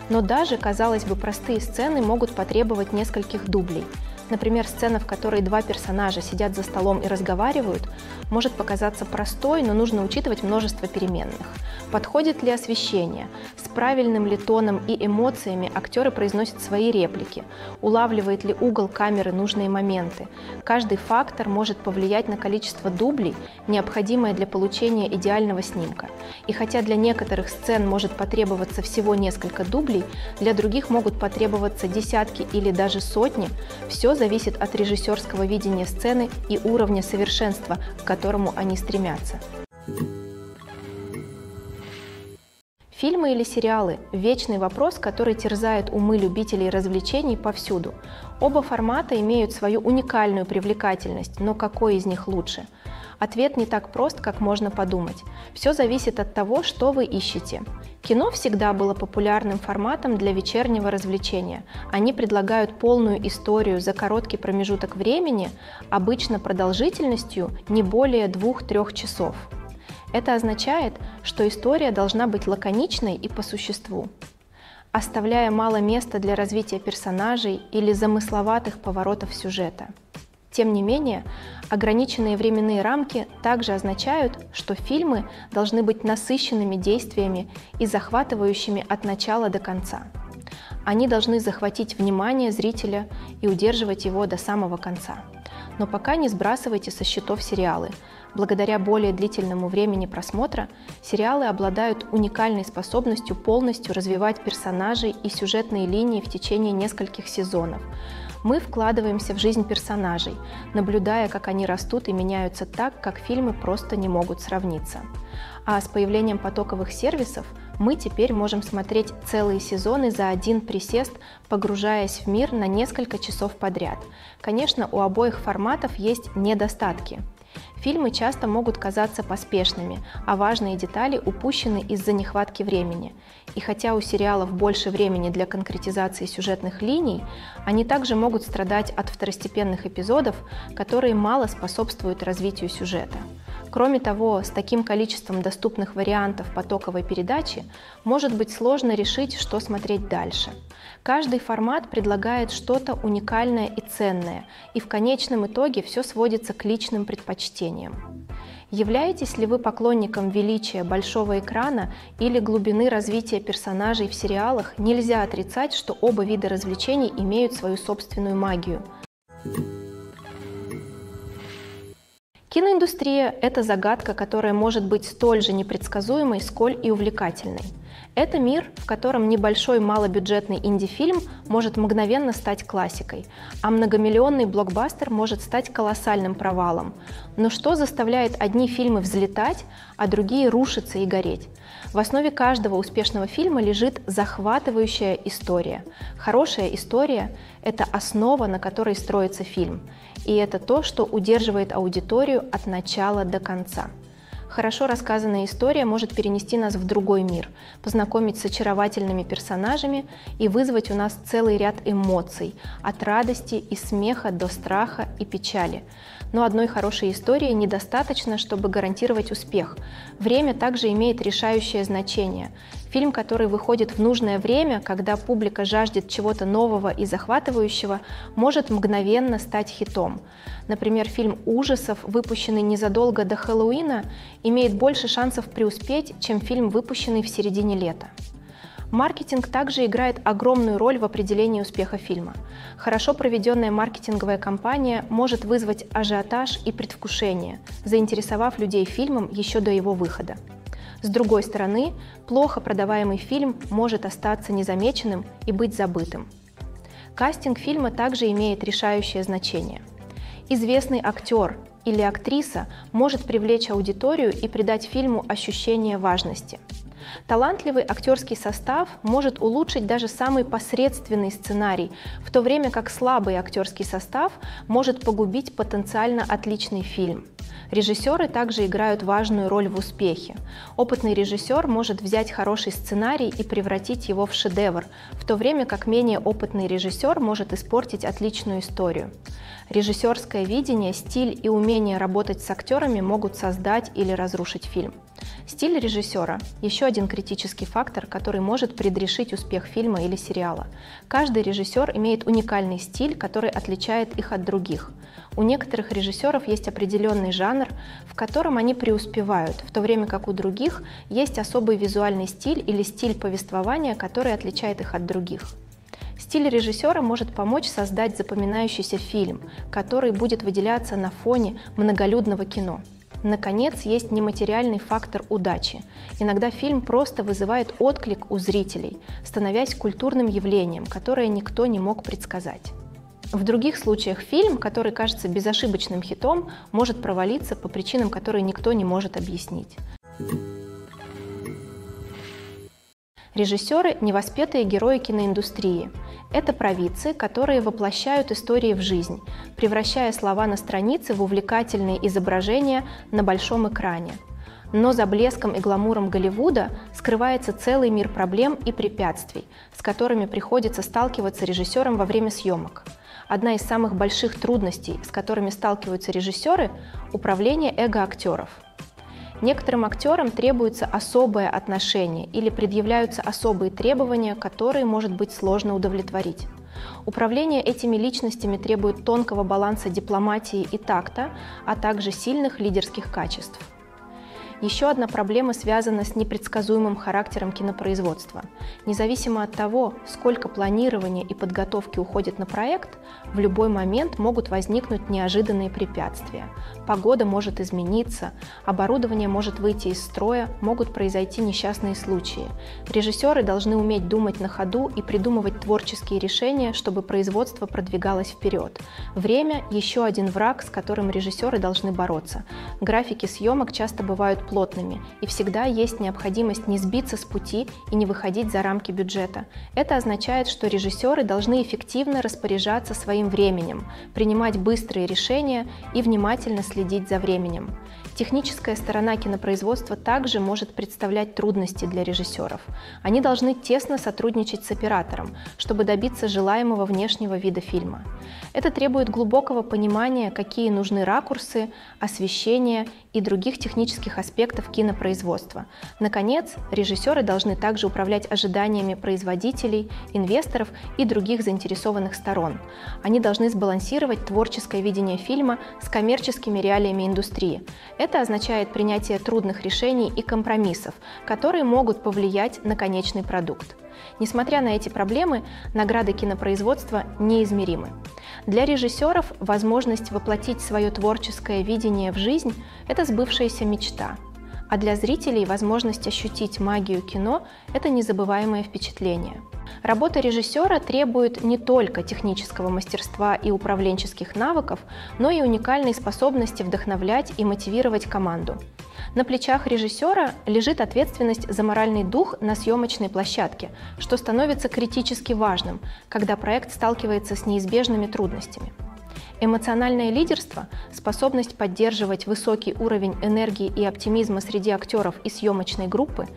Но даже, казалось бы, простые сцены могут потребовать нескольких дублей – Например, сцена, в которой два персонажа сидят за столом и разговаривают, может показаться простой, но нужно учитывать множество переменных. Подходит ли освещение? С правильным ли тоном и эмоциями актеры произносят свои реплики? Улавливает ли угол камеры нужные моменты? Каждый фактор может повлиять на количество дублей, необходимое для получения идеального снимка. И хотя для некоторых сцен может потребоваться всего несколько дублей, для других могут потребоваться десятки или даже сотни, все зависит от режиссерского видения сцены и уровня совершенства, к которому они стремятся. Фильмы или сериалы – вечный вопрос, который терзает умы любителей развлечений повсюду. Оба формата имеют свою уникальную привлекательность, но какой из них лучше – Ответ не так прост, как можно подумать. Все зависит от того, что вы ищете. Кино всегда было популярным форматом для вечернего развлечения. Они предлагают полную историю за короткий промежуток времени, обычно продолжительностью не более 2-3 часов. Это означает, что история должна быть лаконичной и по существу оставляя мало места для развития персонажей или замысловатых поворотов сюжета. Тем не менее, ограниченные временные рамки также означают, что фильмы должны быть насыщенными действиями и захватывающими от начала до конца. Они должны захватить внимание зрителя и удерживать его до самого конца. Но пока не сбрасывайте со счетов сериалы. Благодаря более длительному времени просмотра сериалы обладают уникальной способностью полностью развивать персонажей и сюжетные линии в течение нескольких сезонов, мы вкладываемся в жизнь персонажей, наблюдая, как они растут и меняются так, как фильмы просто не могут сравниться. А с появлением потоковых сервисов мы теперь можем смотреть целые сезоны за один присест, погружаясь в мир на несколько часов подряд. Конечно, у обоих форматов есть недостатки. Фильмы часто могут казаться поспешными, а важные детали упущены из-за нехватки времени. И хотя у сериалов больше времени для конкретизации сюжетных линий, они также могут страдать от второстепенных эпизодов, которые мало способствуют развитию сюжета. Кроме того, с таким количеством доступных вариантов потоковой передачи может быть сложно решить, что смотреть дальше. Каждый формат предлагает что-то уникальное и ценное, и в конечном итоге все сводится к личным предпочтениям. Являетесь ли вы поклонником величия большого экрана или глубины развития персонажей в сериалах, нельзя отрицать, что оба вида развлечений имеют свою собственную магию. Киноиндустрия – это загадка, которая может быть столь же непредсказуемой, сколь и увлекательной. Это мир, в котором небольшой малобюджетный инди-фильм может мгновенно стать классикой, а многомиллионный блокбастер может стать колоссальным провалом. Но что заставляет одни фильмы взлетать, а другие рушиться и гореть? В основе каждого успешного фильма лежит захватывающая история. Хорошая история – это основа, на которой строится фильм. И это то, что удерживает аудиторию от начала до конца. Хорошо рассказанная история может перенести нас в другой мир, познакомить с очаровательными персонажами и вызвать у нас целый ряд эмоций, от радости и смеха до страха и печали. Но одной хорошей истории недостаточно, чтобы гарантировать успех. Время также имеет решающее значение. Фильм, который выходит в нужное время, когда публика жаждет чего-то нового и захватывающего, может мгновенно стать хитом. Например, фильм ужасов, выпущенный незадолго до Хэллоуина, имеет больше шансов преуспеть, чем фильм, выпущенный в середине лета. Маркетинг также играет огромную роль в определении успеха фильма. Хорошо проведенная маркетинговая кампания может вызвать ажиотаж и предвкушение, заинтересовав людей фильмом еще до его выхода. С другой стороны, плохо продаваемый фильм может остаться незамеченным и быть забытым. Кастинг фильма также имеет решающее значение. Известный актер или актриса может привлечь аудиторию и придать фильму ощущение важности – Талантливый актерский состав может улучшить даже самый посредственный сценарий, в то время как слабый актерский состав может погубить потенциально отличный фильм. Режиссеры также играют важную роль в успехе. Опытный режиссер может взять хороший сценарий и превратить его в шедевр, в то время как менее опытный режиссер может испортить отличную историю. Режиссерское видение, стиль и умение работать с актерами могут создать или разрушить фильм. Стиль режиссера – еще один критический фактор, который может предрешить успех фильма или сериала. Каждый режиссер имеет уникальный стиль, который отличает их от других. У некоторых режиссеров есть определенный жанр, в котором они преуспевают, в то время как у других есть особый визуальный стиль или стиль повествования, который отличает их от других. Стиль режиссера может помочь создать запоминающийся фильм, который будет выделяться на фоне многолюдного кино. Наконец, есть нематериальный фактор удачи. Иногда фильм просто вызывает отклик у зрителей, становясь культурным явлением, которое никто не мог предсказать. В других случаях фильм, который кажется безошибочным хитом, может провалиться по причинам, которые никто не может объяснить. Режиссеры – невоспетые герои киноиндустрии. Это провидцы, которые воплощают истории в жизнь, превращая слова на странице в увлекательные изображения на большом экране. Но за блеском и гламуром Голливуда скрывается целый мир проблем и препятствий, с которыми приходится сталкиваться режиссерам во время съемок. Одна из самых больших трудностей, с которыми сталкиваются режиссеры – управление эго актеров – Некоторым актерам требуется особое отношение или предъявляются особые требования, которые может быть сложно удовлетворить. Управление этими личностями требует тонкого баланса дипломатии и такта, а также сильных лидерских качеств. Еще одна проблема связана с непредсказуемым характером кинопроизводства. Независимо от того, сколько планирования и подготовки уходит на проект, в любой момент могут возникнуть неожиданные препятствия. Погода может измениться, оборудование может выйти из строя, могут произойти несчастные случаи. Режиссеры должны уметь думать на ходу и придумывать творческие решения, чтобы производство продвигалось вперед. Время – еще один враг, с которым режиссеры должны бороться. Графики съемок часто бывают плотными, и всегда есть необходимость не сбиться с пути и не выходить за рамки бюджета. Это означает, что режиссеры должны эффективно распоряжаться своим временем, принимать быстрые решения и внимательно следить за временем. Техническая сторона кинопроизводства также может представлять трудности для режиссеров. Они должны тесно сотрудничать с оператором, чтобы добиться желаемого внешнего вида фильма. Это требует глубокого понимания, какие нужны ракурсы, освещение и других технических аспектов кинопроизводства. Наконец, режиссеры должны также управлять ожиданиями производителей, инвесторов и других заинтересованных сторон. Они должны сбалансировать творческое видение фильма с коммерческими реалиями индустрии. Это означает принятие трудных решений и компромиссов, которые могут повлиять на конечный продукт. Несмотря на эти проблемы, награды кинопроизводства неизмеримы. Для режиссеров возможность воплотить свое творческое видение в жизнь – это сбывшаяся мечта. А для зрителей возможность ощутить магию кино – это незабываемое впечатление. Работа режиссера требует не только технического мастерства и управленческих навыков, но и уникальной способности вдохновлять и мотивировать команду. На плечах режиссера лежит ответственность за моральный дух на съемочной площадке, что становится критически важным, когда проект сталкивается с неизбежными трудностями. Эмоциональное лидерство, способность поддерживать высокий уровень энергии и оптимизма среди актеров и съемочной группы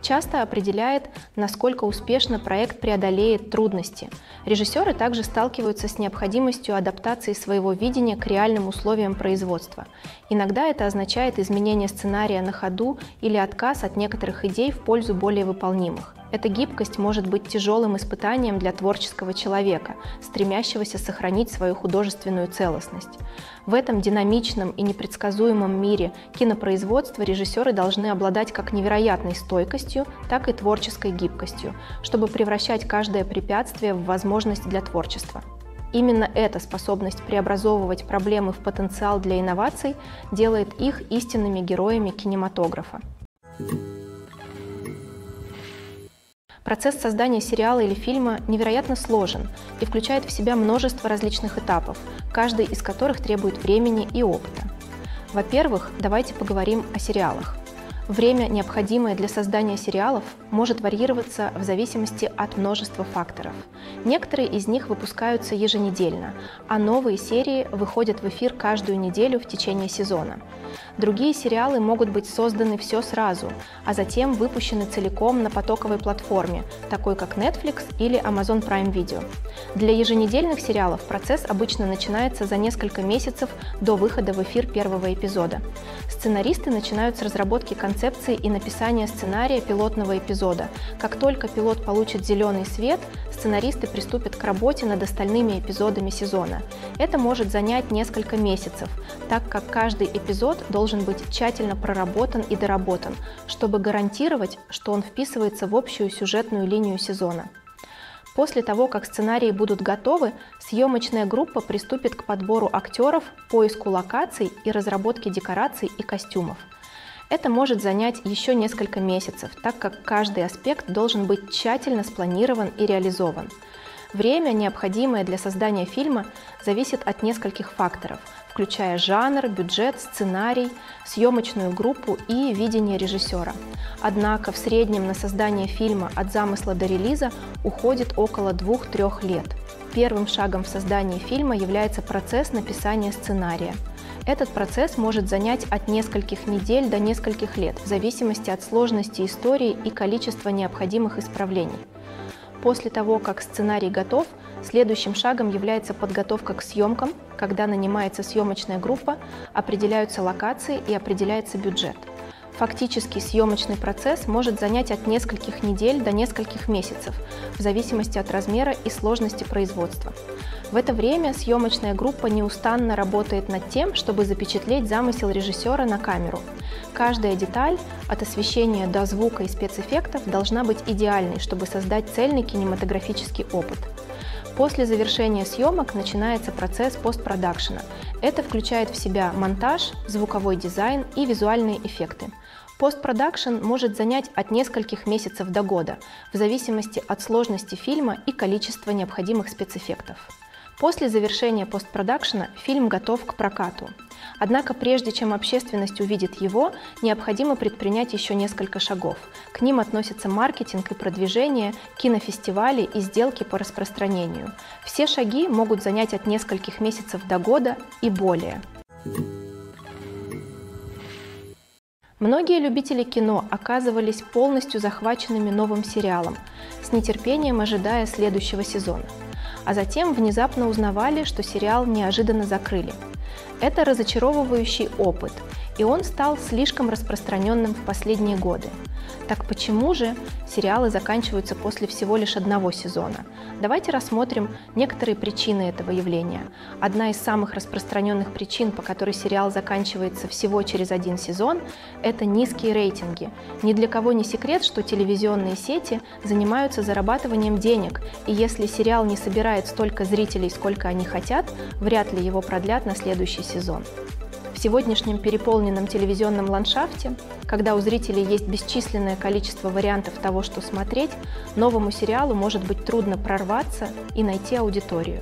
часто определяет, насколько успешно проект преодолеет трудности. Режиссеры также сталкиваются с необходимостью адаптации своего видения к реальным условиям производства. Иногда это означает изменение сценария на ходу или отказ от некоторых идей в пользу более выполнимых. Эта гибкость может быть тяжелым испытанием для творческого человека, стремящегося сохранить свою художественную целостность. В этом динамичном и непредсказуемом мире кинопроизводства режиссеры должны обладать как невероятной стойкостью, так и творческой гибкостью, чтобы превращать каждое препятствие в возможность для творчества. Именно эта способность преобразовывать проблемы в потенциал для инноваций делает их истинными героями кинематографа. Процесс создания сериала или фильма невероятно сложен и включает в себя множество различных этапов, каждый из которых требует времени и опыта. Во-первых, давайте поговорим о сериалах. Время, необходимое для создания сериалов, может варьироваться в зависимости от множества факторов. Некоторые из них выпускаются еженедельно, а новые серии выходят в эфир каждую неделю в течение сезона. Другие сериалы могут быть созданы все сразу, а затем выпущены целиком на потоковой платформе, такой как Netflix или Amazon Prime Video. Для еженедельных сериалов процесс обычно начинается за несколько месяцев до выхода в эфир первого эпизода. Сценаристы начинают с разработки концепции и написания сценария пилотного эпизода. Как только пилот получит зеленый свет, сценаристы приступят к работе над остальными эпизодами сезона. Это может занять несколько месяцев, так как каждый эпизод должен быть тщательно проработан и доработан, чтобы гарантировать, что он вписывается в общую сюжетную линию сезона. После того, как сценарии будут готовы, съемочная группа приступит к подбору актеров, поиску локаций и разработке декораций и костюмов. Это может занять еще несколько месяцев, так как каждый аспект должен быть тщательно спланирован и реализован. Время, необходимое для создания фильма, зависит от нескольких факторов, включая жанр, бюджет, сценарий, съемочную группу и видение режиссера. Однако в среднем на создание фильма от замысла до релиза уходит около 2-3 лет. Первым шагом в создании фильма является процесс написания сценария – этот процесс может занять от нескольких недель до нескольких лет, в зависимости от сложности истории и количества необходимых исправлений. После того, как сценарий готов, следующим шагом является подготовка к съемкам, когда нанимается съемочная группа, определяются локации и определяется бюджет. Фактически съемочный процесс может занять от нескольких недель до нескольких месяцев, в зависимости от размера и сложности производства. В это время съемочная группа неустанно работает над тем, чтобы запечатлеть замысел режиссера на камеру. Каждая деталь, от освещения до звука и спецэффектов, должна быть идеальной, чтобы создать цельный кинематографический опыт. После завершения съемок начинается процесс постпродакшена. Это включает в себя монтаж, звуковой дизайн и визуальные эффекты. Постпродакшн может занять от нескольких месяцев до года, в зависимости от сложности фильма и количества необходимых спецэффектов. После завершения постпродакшена фильм готов к прокату. Однако прежде чем общественность увидит его, необходимо предпринять еще несколько шагов. К ним относятся маркетинг и продвижение, кинофестивали и сделки по распространению. Все шаги могут занять от нескольких месяцев до года и более. Многие любители кино оказывались полностью захваченными новым сериалом, с нетерпением ожидая следующего сезона а затем внезапно узнавали, что сериал неожиданно закрыли. Это разочаровывающий опыт, и он стал слишком распространенным в последние годы. Так почему же сериалы заканчиваются после всего лишь одного сезона? Давайте рассмотрим некоторые причины этого явления. Одна из самых распространенных причин, по которой сериал заканчивается всего через один сезон, это низкие рейтинги. Ни для кого не секрет, что телевизионные сети занимаются зарабатыванием денег, и если сериал не собирает столько зрителей, сколько они хотят, вряд ли его продлят на следующий сезон. В сегодняшнем переполненном телевизионном ландшафте, когда у зрителей есть бесчисленное количество вариантов того, что смотреть, новому сериалу может быть трудно прорваться и найти аудиторию.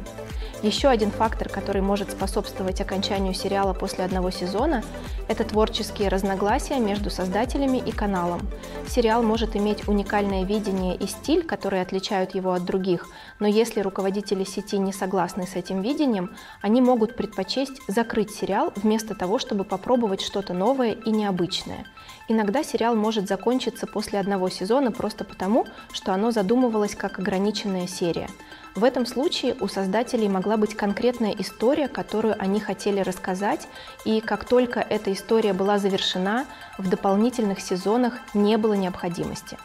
Еще один фактор, который может способствовать окончанию сериала после одного сезона, это творческие разногласия между создателями и каналом. Сериал может иметь уникальное видение и стиль, которые отличают его от других, но если руководители сети не согласны с этим видением, они могут предпочесть закрыть сериал вместо того, чтобы попробовать что-то новое и необычное. Иногда сериал может закончиться после одного сезона просто потому, что оно задумывалось как ограниченная серия. В этом случае у создателей могла быть конкретная история, которую они хотели рассказать, и как только эта история была завершена, в дополнительных сезонах не было необходимости.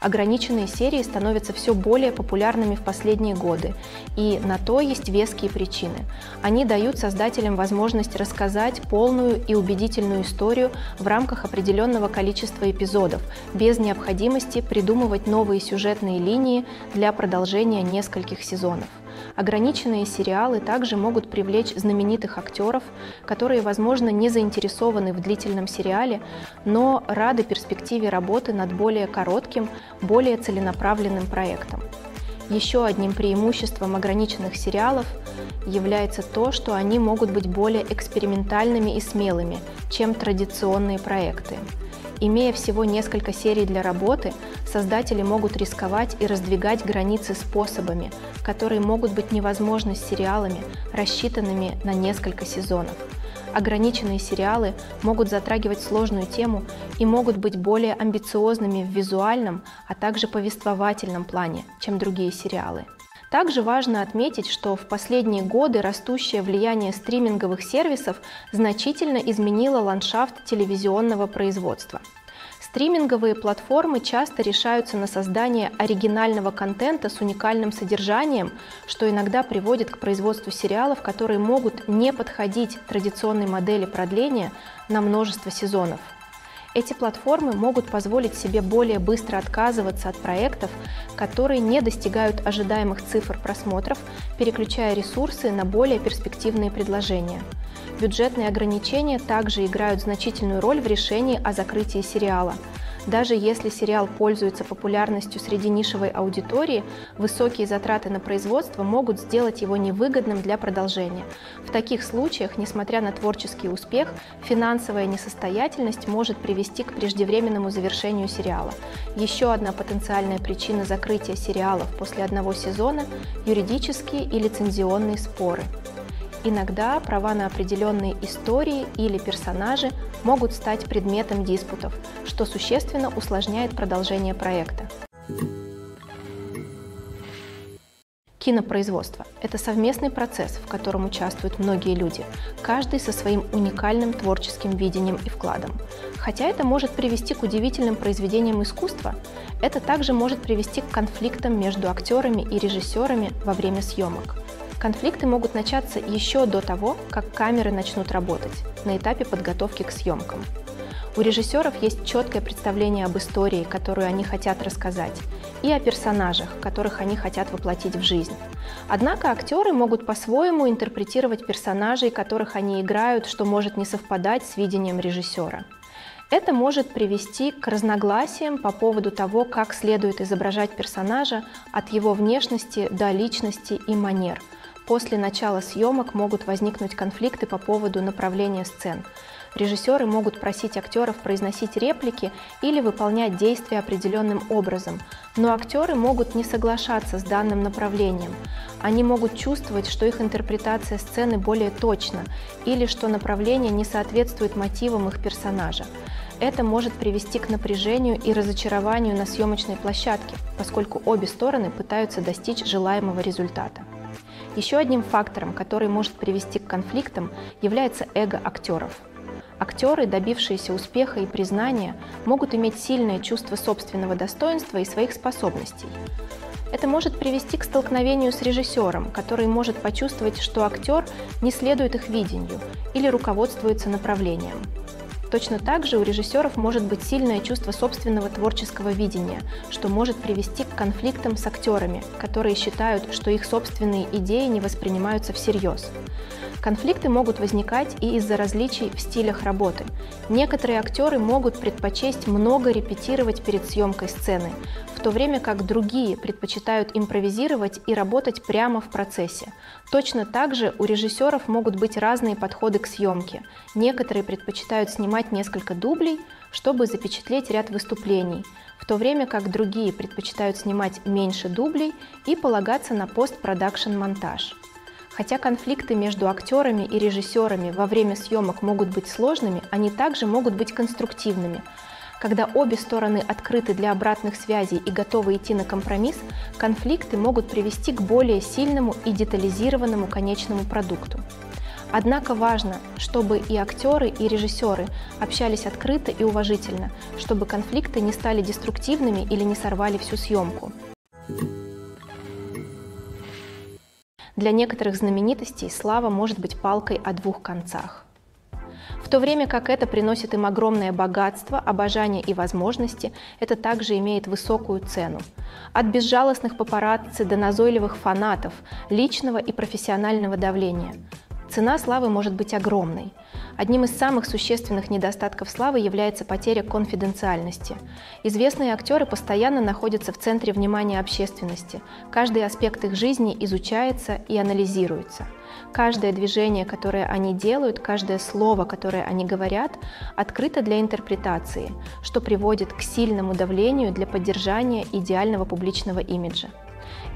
Ограниченные серии становятся все более популярными в последние годы, и на то есть веские причины. Они дают создателям возможность рассказать полную и убедительную историю в рамках определенного количества эпизодов, без необходимости придумывать новые сюжетные линии для продолжения нескольких сезонов. Ограниченные сериалы также могут привлечь знаменитых актеров, которые, возможно, не заинтересованы в длительном сериале, но рады перспективе работы над более коротким, более целенаправленным проектом. Еще одним преимуществом ограниченных сериалов является то, что они могут быть более экспериментальными и смелыми, чем традиционные проекты. Имея всего несколько серий для работы, создатели могут рисковать и раздвигать границы способами, которые могут быть невозможны с сериалами, рассчитанными на несколько сезонов. Ограниченные сериалы могут затрагивать сложную тему и могут быть более амбициозными в визуальном, а также повествовательном плане, чем другие сериалы. Также важно отметить, что в последние годы растущее влияние стриминговых сервисов значительно изменило ландшафт телевизионного производства. Стриминговые платформы часто решаются на создание оригинального контента с уникальным содержанием, что иногда приводит к производству сериалов, которые могут не подходить традиционной модели продления на множество сезонов. Эти платформы могут позволить себе более быстро отказываться от проектов, которые не достигают ожидаемых цифр просмотров, переключая ресурсы на более перспективные предложения. Бюджетные ограничения также играют значительную роль в решении о закрытии сериала – даже если сериал пользуется популярностью среди нишевой аудитории, высокие затраты на производство могут сделать его невыгодным для продолжения. В таких случаях, несмотря на творческий успех, финансовая несостоятельность может привести к преждевременному завершению сериала. Еще одна потенциальная причина закрытия сериалов после одного сезона – юридические и лицензионные споры. Иногда права на определенные истории или персонажи могут стать предметом диспутов, что существенно усложняет продолжение проекта. Кинопроизводство – это совместный процесс, в котором участвуют многие люди, каждый со своим уникальным творческим видением и вкладом. Хотя это может привести к удивительным произведениям искусства, это также может привести к конфликтам между актерами и режиссерами во время съемок. Конфликты могут начаться еще до того, как камеры начнут работать, на этапе подготовки к съемкам. У режиссеров есть четкое представление об истории, которую они хотят рассказать, и о персонажах, которых они хотят воплотить в жизнь. Однако актеры могут по-своему интерпретировать персонажей, которых они играют, что может не совпадать с видением режиссера. Это может привести к разногласиям по поводу того, как следует изображать персонажа от его внешности до личности и манер. После начала съемок могут возникнуть конфликты по поводу направления сцен. Режиссеры могут просить актеров произносить реплики или выполнять действия определенным образом, но актеры могут не соглашаться с данным направлением. Они могут чувствовать, что их интерпретация сцены более точна или что направление не соответствует мотивам их персонажа. Это может привести к напряжению и разочарованию на съемочной площадке, поскольку обе стороны пытаются достичь желаемого результата. Еще одним фактором, который может привести к конфликтам, является эго актеров – Актеры, добившиеся успеха и признания, могут иметь сильное чувство собственного достоинства и своих способностей. Это может привести к столкновению с режиссером, который может почувствовать, что актер не следует их видению или руководствуется направлением. Точно так же у режиссеров может быть сильное чувство собственного творческого видения, что может привести к конфликтам с актерами, которые считают, что их собственные идеи не воспринимаются всерьез. Конфликты могут возникать и из-за различий в стилях работы. Некоторые актеры могут предпочесть много репетировать перед съемкой сцены, в то время как другие предпочитают импровизировать и работать прямо в процессе. Точно так же у режиссеров могут быть разные подходы к съемке. Некоторые предпочитают снимать несколько дублей, чтобы запечатлеть ряд выступлений, в то время как другие предпочитают снимать меньше дублей и полагаться на постпродакшн-монтаж. Хотя конфликты между актерами и режиссерами во время съемок могут быть сложными, они также могут быть конструктивными. Когда обе стороны открыты для обратных связей и готовы идти на компромисс, конфликты могут привести к более сильному и детализированному конечному продукту. Однако важно, чтобы и актеры, и режиссеры общались открыто и уважительно, чтобы конфликты не стали деструктивными или не сорвали всю съемку. Для некоторых знаменитостей слава может быть палкой о двух концах. В то время как это приносит им огромное богатство, обожание и возможности, это также имеет высокую цену. От безжалостных папарацци до назойливых фанатов, личного и профессионального давления. Цена славы может быть огромной. Одним из самых существенных недостатков славы является потеря конфиденциальности. Известные актеры постоянно находятся в центре внимания общественности. Каждый аспект их жизни изучается и анализируется. Каждое движение, которое они делают, каждое слово, которое они говорят, открыто для интерпретации, что приводит к сильному давлению для поддержания идеального публичного имиджа.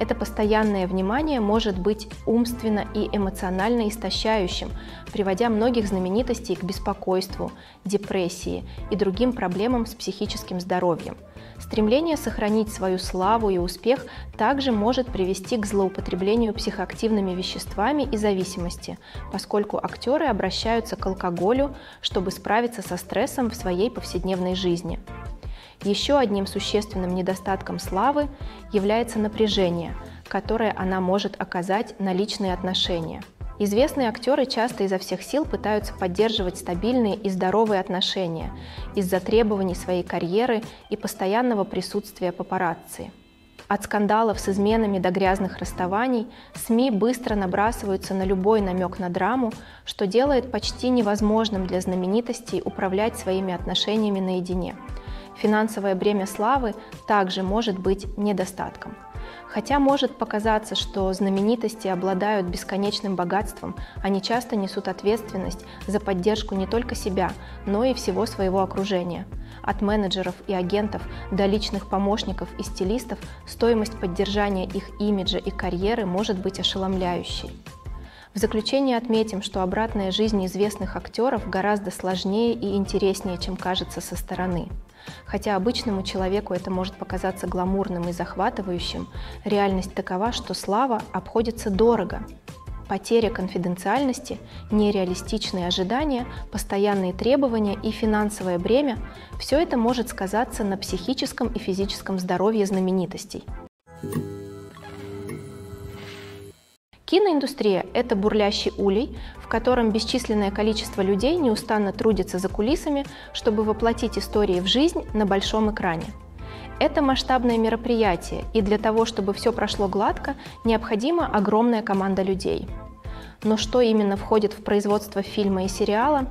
Это постоянное внимание может быть умственно и эмоционально истощающим, приводя многих знаменитостей к беспокойству, депрессии и другим проблемам с психическим здоровьем. Стремление сохранить свою славу и успех также может привести к злоупотреблению психоактивными веществами и зависимости, поскольку актеры обращаются к алкоголю, чтобы справиться со стрессом в своей повседневной жизни. Еще одним существенным недостатком славы является напряжение, которое она может оказать на личные отношения. Известные актеры часто изо всех сил пытаются поддерживать стабильные и здоровые отношения из-за требований своей карьеры и постоянного присутствия папарацци. От скандалов с изменами до грязных расставаний СМИ быстро набрасываются на любой намек на драму, что делает почти невозможным для знаменитостей управлять своими отношениями наедине – Финансовое бремя славы также может быть недостатком. Хотя может показаться, что знаменитости обладают бесконечным богатством, они часто несут ответственность за поддержку не только себя, но и всего своего окружения. От менеджеров и агентов до личных помощников и стилистов стоимость поддержания их имиджа и карьеры может быть ошеломляющей. В заключение отметим, что обратная жизнь известных актеров гораздо сложнее и интереснее, чем кажется со стороны. Хотя обычному человеку это может показаться гламурным и захватывающим, реальность такова, что слава обходится дорого. Потеря конфиденциальности, нереалистичные ожидания, постоянные требования и финансовое бремя – все это может сказаться на психическом и физическом здоровье знаменитостей. Киноиндустрия – это бурлящий улей, в котором бесчисленное количество людей неустанно трудится за кулисами, чтобы воплотить истории в жизнь на большом экране. Это масштабное мероприятие, и для того, чтобы все прошло гладко, необходима огромная команда людей. Но что именно входит в производство фильма и сериала?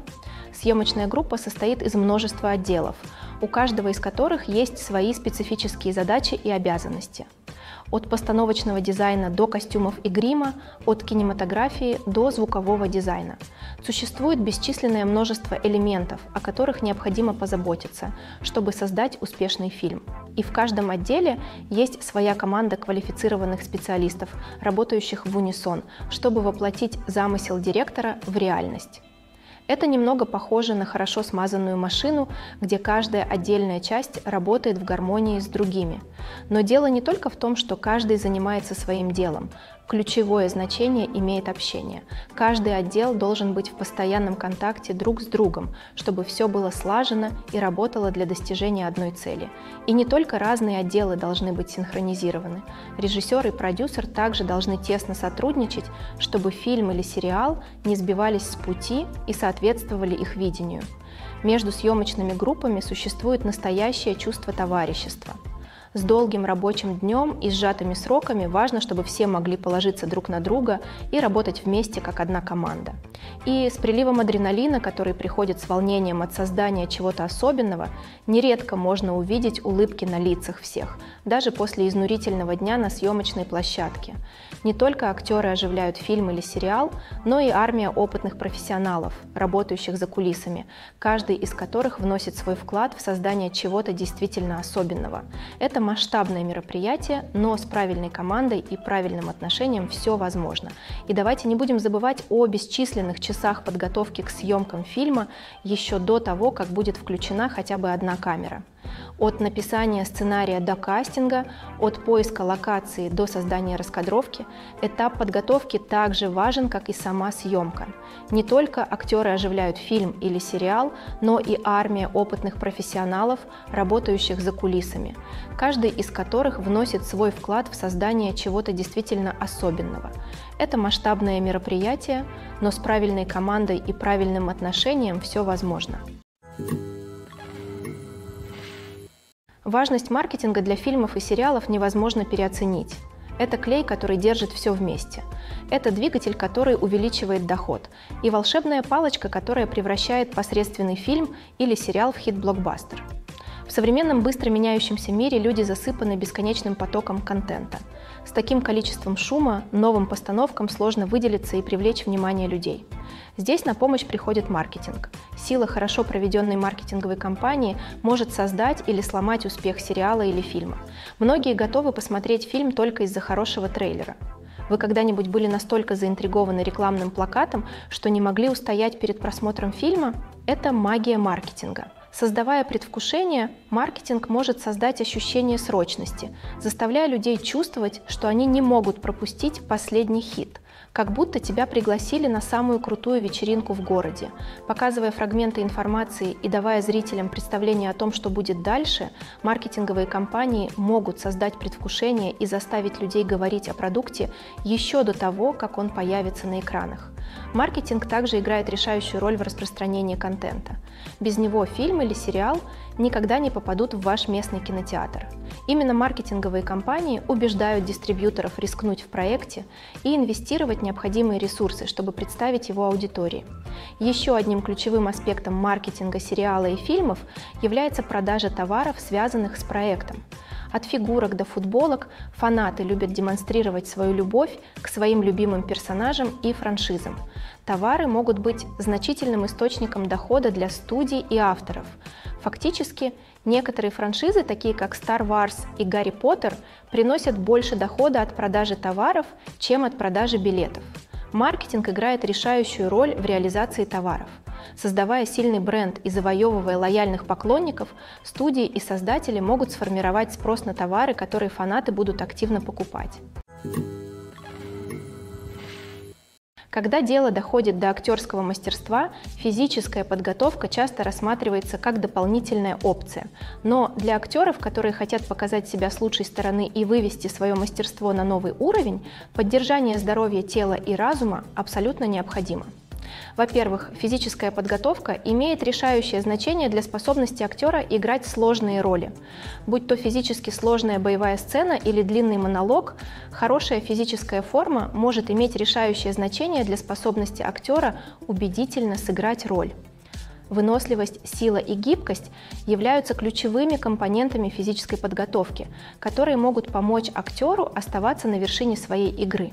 Съемочная группа состоит из множества отделов, у каждого из которых есть свои специфические задачи и обязанности – от постановочного дизайна до костюмов и грима, от кинематографии до звукового дизайна. Существует бесчисленное множество элементов, о которых необходимо позаботиться, чтобы создать успешный фильм. И в каждом отделе есть своя команда квалифицированных специалистов, работающих в унисон, чтобы воплотить замысел директора в реальность. Это немного похоже на хорошо смазанную машину, где каждая отдельная часть работает в гармонии с другими. Но дело не только в том, что каждый занимается своим делом. Ключевое значение имеет общение. Каждый отдел должен быть в постоянном контакте друг с другом, чтобы все было слажено и работало для достижения одной цели. И не только разные отделы должны быть синхронизированы. Режиссер и продюсер также должны тесно сотрудничать, чтобы фильм или сериал не сбивались с пути и соответствовали их видению. Между съемочными группами существует настоящее чувство товарищества – с долгим рабочим днем и сжатыми сроками важно, чтобы все могли положиться друг на друга и работать вместе как одна команда. И с приливом адреналина, который приходит с волнением от создания чего-то особенного, нередко можно увидеть улыбки на лицах всех, даже после изнурительного дня на съемочной площадке. Не только актеры оживляют фильм или сериал, но и армия опытных профессионалов, работающих за кулисами, каждый из которых вносит свой вклад в создание чего-то действительно особенного. Это масштабное мероприятие, но с правильной командой и правильным отношением все возможно. И давайте не будем забывать о бесчисленных часах подготовки к съемкам фильма еще до того, как будет включена хотя бы одна камера. От написания сценария до кастинга, от поиска локации до создания раскадровки, этап подготовки также важен, как и сама съемка. Не только актеры оживляют фильм или сериал, но и армия опытных профессионалов, работающих за кулисами, из которых вносит свой вклад в создание чего-то действительно особенного. Это масштабное мероприятие, но с правильной командой и правильным отношением все возможно. Важность маркетинга для фильмов и сериалов невозможно переоценить. Это клей, который держит все вместе. Это двигатель, который увеличивает доход. И волшебная палочка, которая превращает посредственный фильм или сериал в хит-блокбастер. В современном быстро меняющемся мире люди засыпаны бесконечным потоком контента. С таким количеством шума новым постановкам сложно выделиться и привлечь внимание людей. Здесь на помощь приходит маркетинг. Сила хорошо проведенной маркетинговой кампании может создать или сломать успех сериала или фильма. Многие готовы посмотреть фильм только из-за хорошего трейлера. Вы когда-нибудь были настолько заинтригованы рекламным плакатом, что не могли устоять перед просмотром фильма? Это магия маркетинга. Создавая предвкушение, маркетинг может создать ощущение срочности, заставляя людей чувствовать, что они не могут пропустить последний хит – как будто тебя пригласили на самую крутую вечеринку в городе. Показывая фрагменты информации и давая зрителям представление о том, что будет дальше, маркетинговые компании могут создать предвкушение и заставить людей говорить о продукте еще до того, как он появится на экранах. Маркетинг также играет решающую роль в распространении контента. Без него фильм или сериал никогда не попадут в ваш местный кинотеатр. Именно маркетинговые компании убеждают дистрибьюторов рискнуть в проекте и инвестировать необходимые ресурсы, чтобы представить его аудитории. Еще одним ключевым аспектом маркетинга сериала и фильмов является продажа товаров, связанных с проектом. От фигурок до футболок фанаты любят демонстрировать свою любовь к своим любимым персонажам и франшизам. Товары могут быть значительным источником дохода для студий и авторов. Фактически, некоторые франшизы, такие как Star Wars и Гарри Поттер, приносят больше дохода от продажи товаров, чем от продажи билетов. Маркетинг играет решающую роль в реализации товаров. Создавая сильный бренд и завоевывая лояльных поклонников, студии и создатели могут сформировать спрос на товары, которые фанаты будут активно покупать. Когда дело доходит до актерского мастерства, физическая подготовка часто рассматривается как дополнительная опция. Но для актеров, которые хотят показать себя с лучшей стороны и вывести свое мастерство на новый уровень, поддержание здоровья тела и разума абсолютно необходимо. Во-первых, физическая подготовка имеет решающее значение для способности актера играть сложные роли. Будь то физически сложная боевая сцена или длинный монолог, хорошая физическая форма может иметь решающее значение для способности актера убедительно сыграть роль. Выносливость, сила и гибкость являются ключевыми компонентами физической подготовки, которые могут помочь актеру оставаться на вершине своей игры.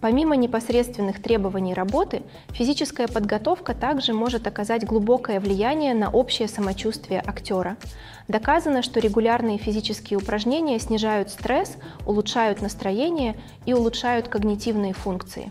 Помимо непосредственных требований работы, физическая подготовка также может оказать глубокое влияние на общее самочувствие актера. Доказано, что регулярные физические упражнения снижают стресс, улучшают настроение и улучшают когнитивные функции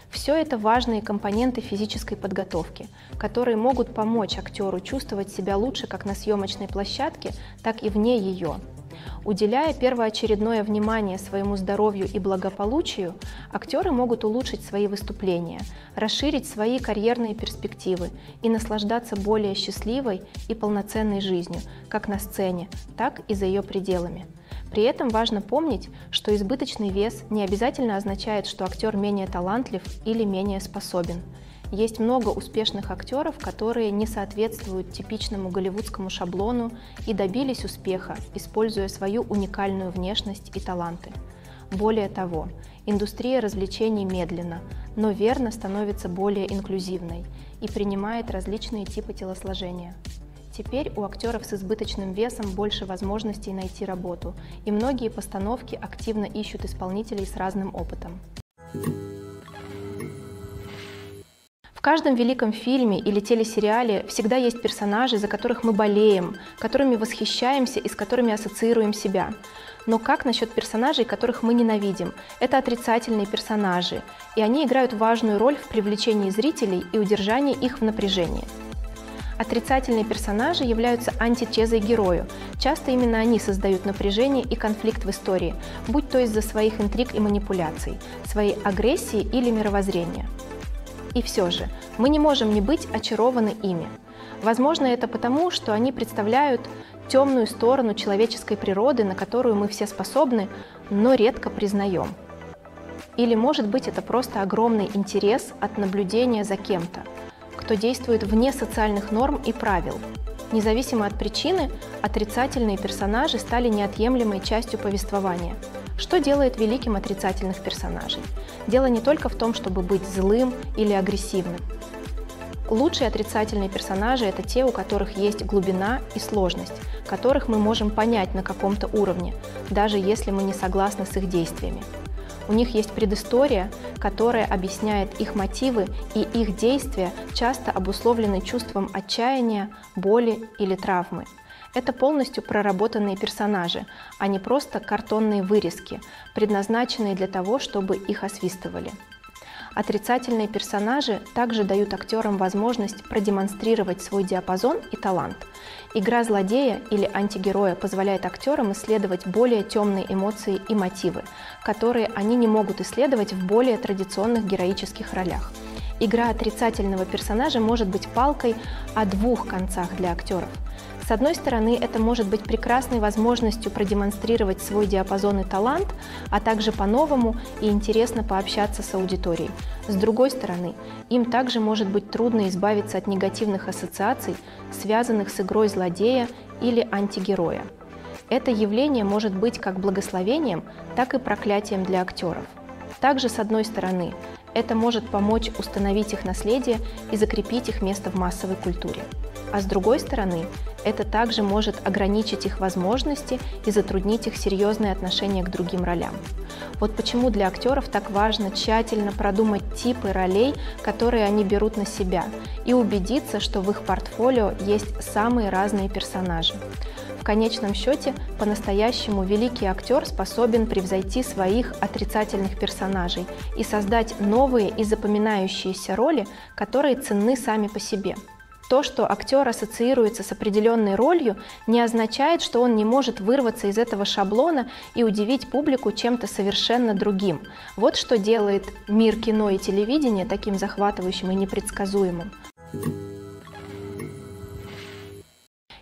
все это важные компоненты физической подготовки, которые могут помочь актеру чувствовать себя лучше как на съемочной площадке, так и вне ее. Уделяя первоочередное внимание своему здоровью и благополучию, актеры могут улучшить свои выступления, расширить свои карьерные перспективы и наслаждаться более счастливой и полноценной жизнью, как на сцене, так и за ее пределами. При этом важно помнить, что избыточный вес не обязательно означает, что актер менее талантлив или менее способен. Есть много успешных актеров, которые не соответствуют типичному голливудскому шаблону и добились успеха, используя свою уникальную внешность и таланты. Более того, индустрия развлечений медленно, но верно становится более инклюзивной и принимает различные типы телосложения. Теперь у актеров с избыточным весом больше возможностей найти работу, и многие постановки активно ищут исполнителей с разным опытом. В каждом великом фильме или телесериале всегда есть персонажи, за которых мы болеем, которыми восхищаемся и с которыми ассоциируем себя. Но как насчет персонажей, которых мы ненавидим? Это отрицательные персонажи, и они играют важную роль в привлечении зрителей и удержании их в напряжении. Отрицательные персонажи являются антитезой герою. Часто именно они создают напряжение и конфликт в истории, будь то из-за своих интриг и манипуляций, своей агрессии или мировоззрения. И все же, мы не можем не быть очарованы ими. Возможно, это потому, что они представляют темную сторону человеческой природы, на которую мы все способны, но редко признаем. Или, может быть, это просто огромный интерес от наблюдения за кем-то, кто действует вне социальных норм и правил. Независимо от причины, отрицательные персонажи стали неотъемлемой частью повествования. Что делает великим отрицательных персонажей? Дело не только в том, чтобы быть злым или агрессивным. Лучшие отрицательные персонажи – это те, у которых есть глубина и сложность, которых мы можем понять на каком-то уровне, даже если мы не согласны с их действиями. У них есть предыстория, которая объясняет их мотивы, и их действия часто обусловлены чувством отчаяния, боли или травмы. Это полностью проработанные персонажи, а не просто картонные вырезки, предназначенные для того, чтобы их освистывали. Отрицательные персонажи также дают актерам возможность продемонстрировать свой диапазон и талант. Игра злодея или антигероя позволяет актерам исследовать более темные эмоции и мотивы, которые они не могут исследовать в более традиционных героических ролях. Игра отрицательного персонажа может быть палкой о двух концах для актеров – с одной стороны, это может быть прекрасной возможностью продемонстрировать свой диапазон и талант, а также по-новому и интересно пообщаться с аудиторией. С другой стороны, им также может быть трудно избавиться от негативных ассоциаций, связанных с игрой злодея или антигероя. Это явление может быть как благословением, так и проклятием для актеров. Также, с одной стороны, Это может помочь установить их наследие и закрепить их место в массовой культуре. А с другой стороны, это также может ограничить их возможности и затруднить их серьезные отношения к другим ролям. Вот почему для актеров так важно тщательно продумать типы ролей, которые они берут на себя, и убедиться, что в их портфолио есть самые разные персонажи. В конечном счете, по-настоящему великий актер способен превзойти своих отрицательных персонажей и создать новые и запоминающиеся роли, которые ценны сами по себе. То, что актер ассоциируется с определенной ролью, не означает, что он не может вырваться из этого шаблона и удивить публику чем-то совершенно другим. Вот что делает мир кино и телевидения таким захватывающим и непредсказуемым.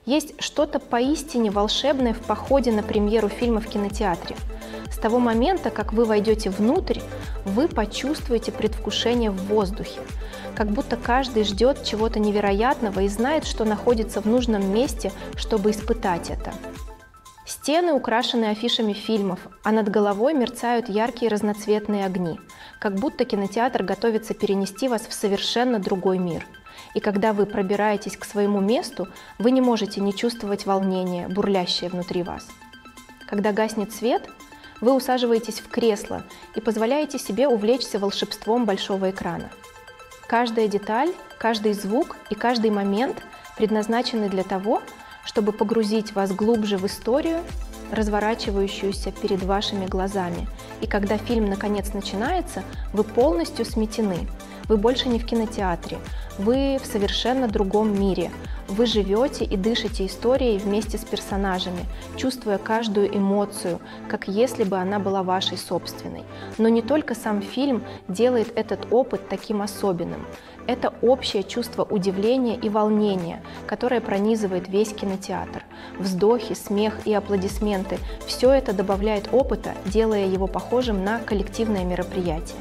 Есть что-то поистине волшебное в походе на премьеру фильма в кинотеатре. С того момента, как вы войдете внутрь, вы почувствуете предвкушение в воздухе как будто каждый ждет чего-то невероятного и знает, что находится в нужном месте, чтобы испытать это. Стены украшены афишами фильмов, а над головой мерцают яркие разноцветные огни, как будто кинотеатр готовится перенести вас в совершенно другой мир. И когда вы пробираетесь к своему месту, вы не можете не чувствовать волнения, бурлящее внутри вас. Когда гаснет свет, вы усаживаетесь в кресло и позволяете себе увлечься волшебством большого экрана. Каждая деталь, каждый звук и каждый момент предназначены для того, чтобы погрузить вас глубже в историю, разворачивающуюся перед вашими глазами. И когда фильм наконец начинается, вы полностью сметены. Вы больше не в кинотеатре, вы в совершенно другом мире. Вы живете и дышите историей вместе с персонажами, чувствуя каждую эмоцию, как если бы она была вашей собственной. Но не только сам фильм делает этот опыт таким особенным. Это общее чувство удивления и волнения, которое пронизывает весь кинотеатр. Вздохи, смех и аплодисменты – все это добавляет опыта, делая его похожим на коллективное мероприятие.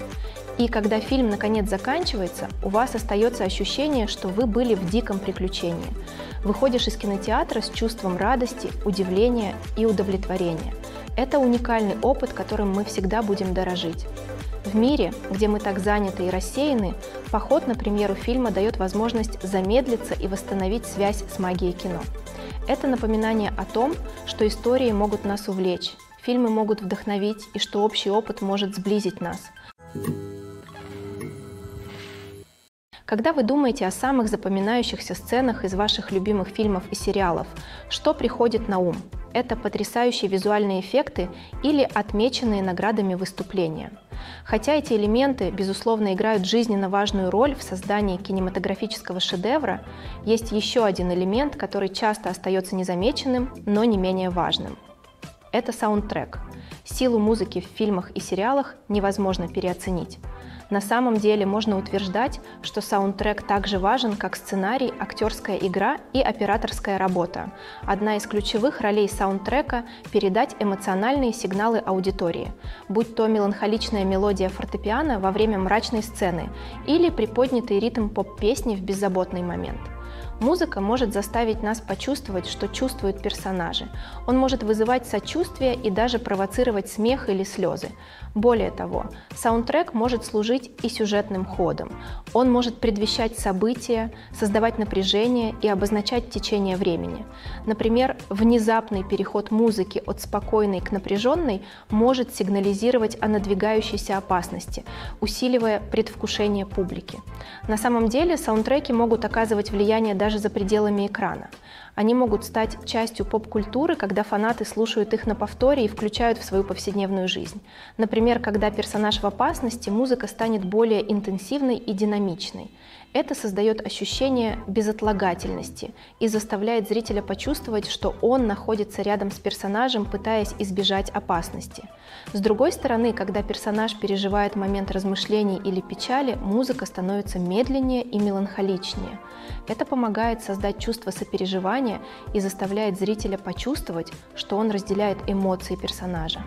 И когда фильм наконец заканчивается, у вас остается ощущение, что вы были в диком приключении. Выходишь из кинотеатра с чувством радости, удивления и удовлетворения. Это уникальный опыт, которым мы всегда будем дорожить. В мире, где мы так заняты и рассеяны, поход на премьеру фильма дает возможность замедлиться и восстановить связь с магией кино. Это напоминание о том, что истории могут нас увлечь, фильмы могут вдохновить и что общий опыт может сблизить нас. Когда вы думаете о самых запоминающихся сценах из ваших любимых фильмов и сериалов, что приходит на ум? Это потрясающие визуальные эффекты или отмеченные наградами выступления. Хотя эти элементы, безусловно, играют жизненно важную роль в создании кинематографического шедевра, есть еще один элемент, который часто остается незамеченным, но не менее важным. Это саундтрек. Силу музыки в фильмах и сериалах невозможно переоценить. На самом деле можно утверждать, что саундтрек также важен, как сценарий, актерская игра и операторская работа. Одна из ключевых ролей саундтрека – передать эмоциональные сигналы аудитории, будь то меланхоличная мелодия фортепиано во время мрачной сцены или приподнятый ритм поп-песни в беззаботный момент – Музыка может заставить нас почувствовать, что чувствуют персонажи. Он может вызывать сочувствие и даже провоцировать смех или слезы. Более того, саундтрек может служить и сюжетным ходом. Он может предвещать события, создавать напряжение и обозначать течение времени. Например, внезапный переход музыки от спокойной к напряженной может сигнализировать о надвигающейся опасности, усиливая предвкушение публики. На самом деле саундтреки могут оказывать влияние даже за пределами экрана. Они могут стать частью поп-культуры, когда фанаты слушают их на повторе и включают в свою повседневную жизнь. Например, когда персонаж в опасности, музыка станет более интенсивной и динамичной. Это создает ощущение безотлагательности и заставляет зрителя почувствовать, что он находится рядом с персонажем, пытаясь избежать опасности. С другой стороны, когда персонаж переживает момент размышлений или печали, музыка становится медленнее и меланхоличнее. Это помогает создать чувство сопереживания и заставляет зрителя почувствовать, что он разделяет эмоции персонажа.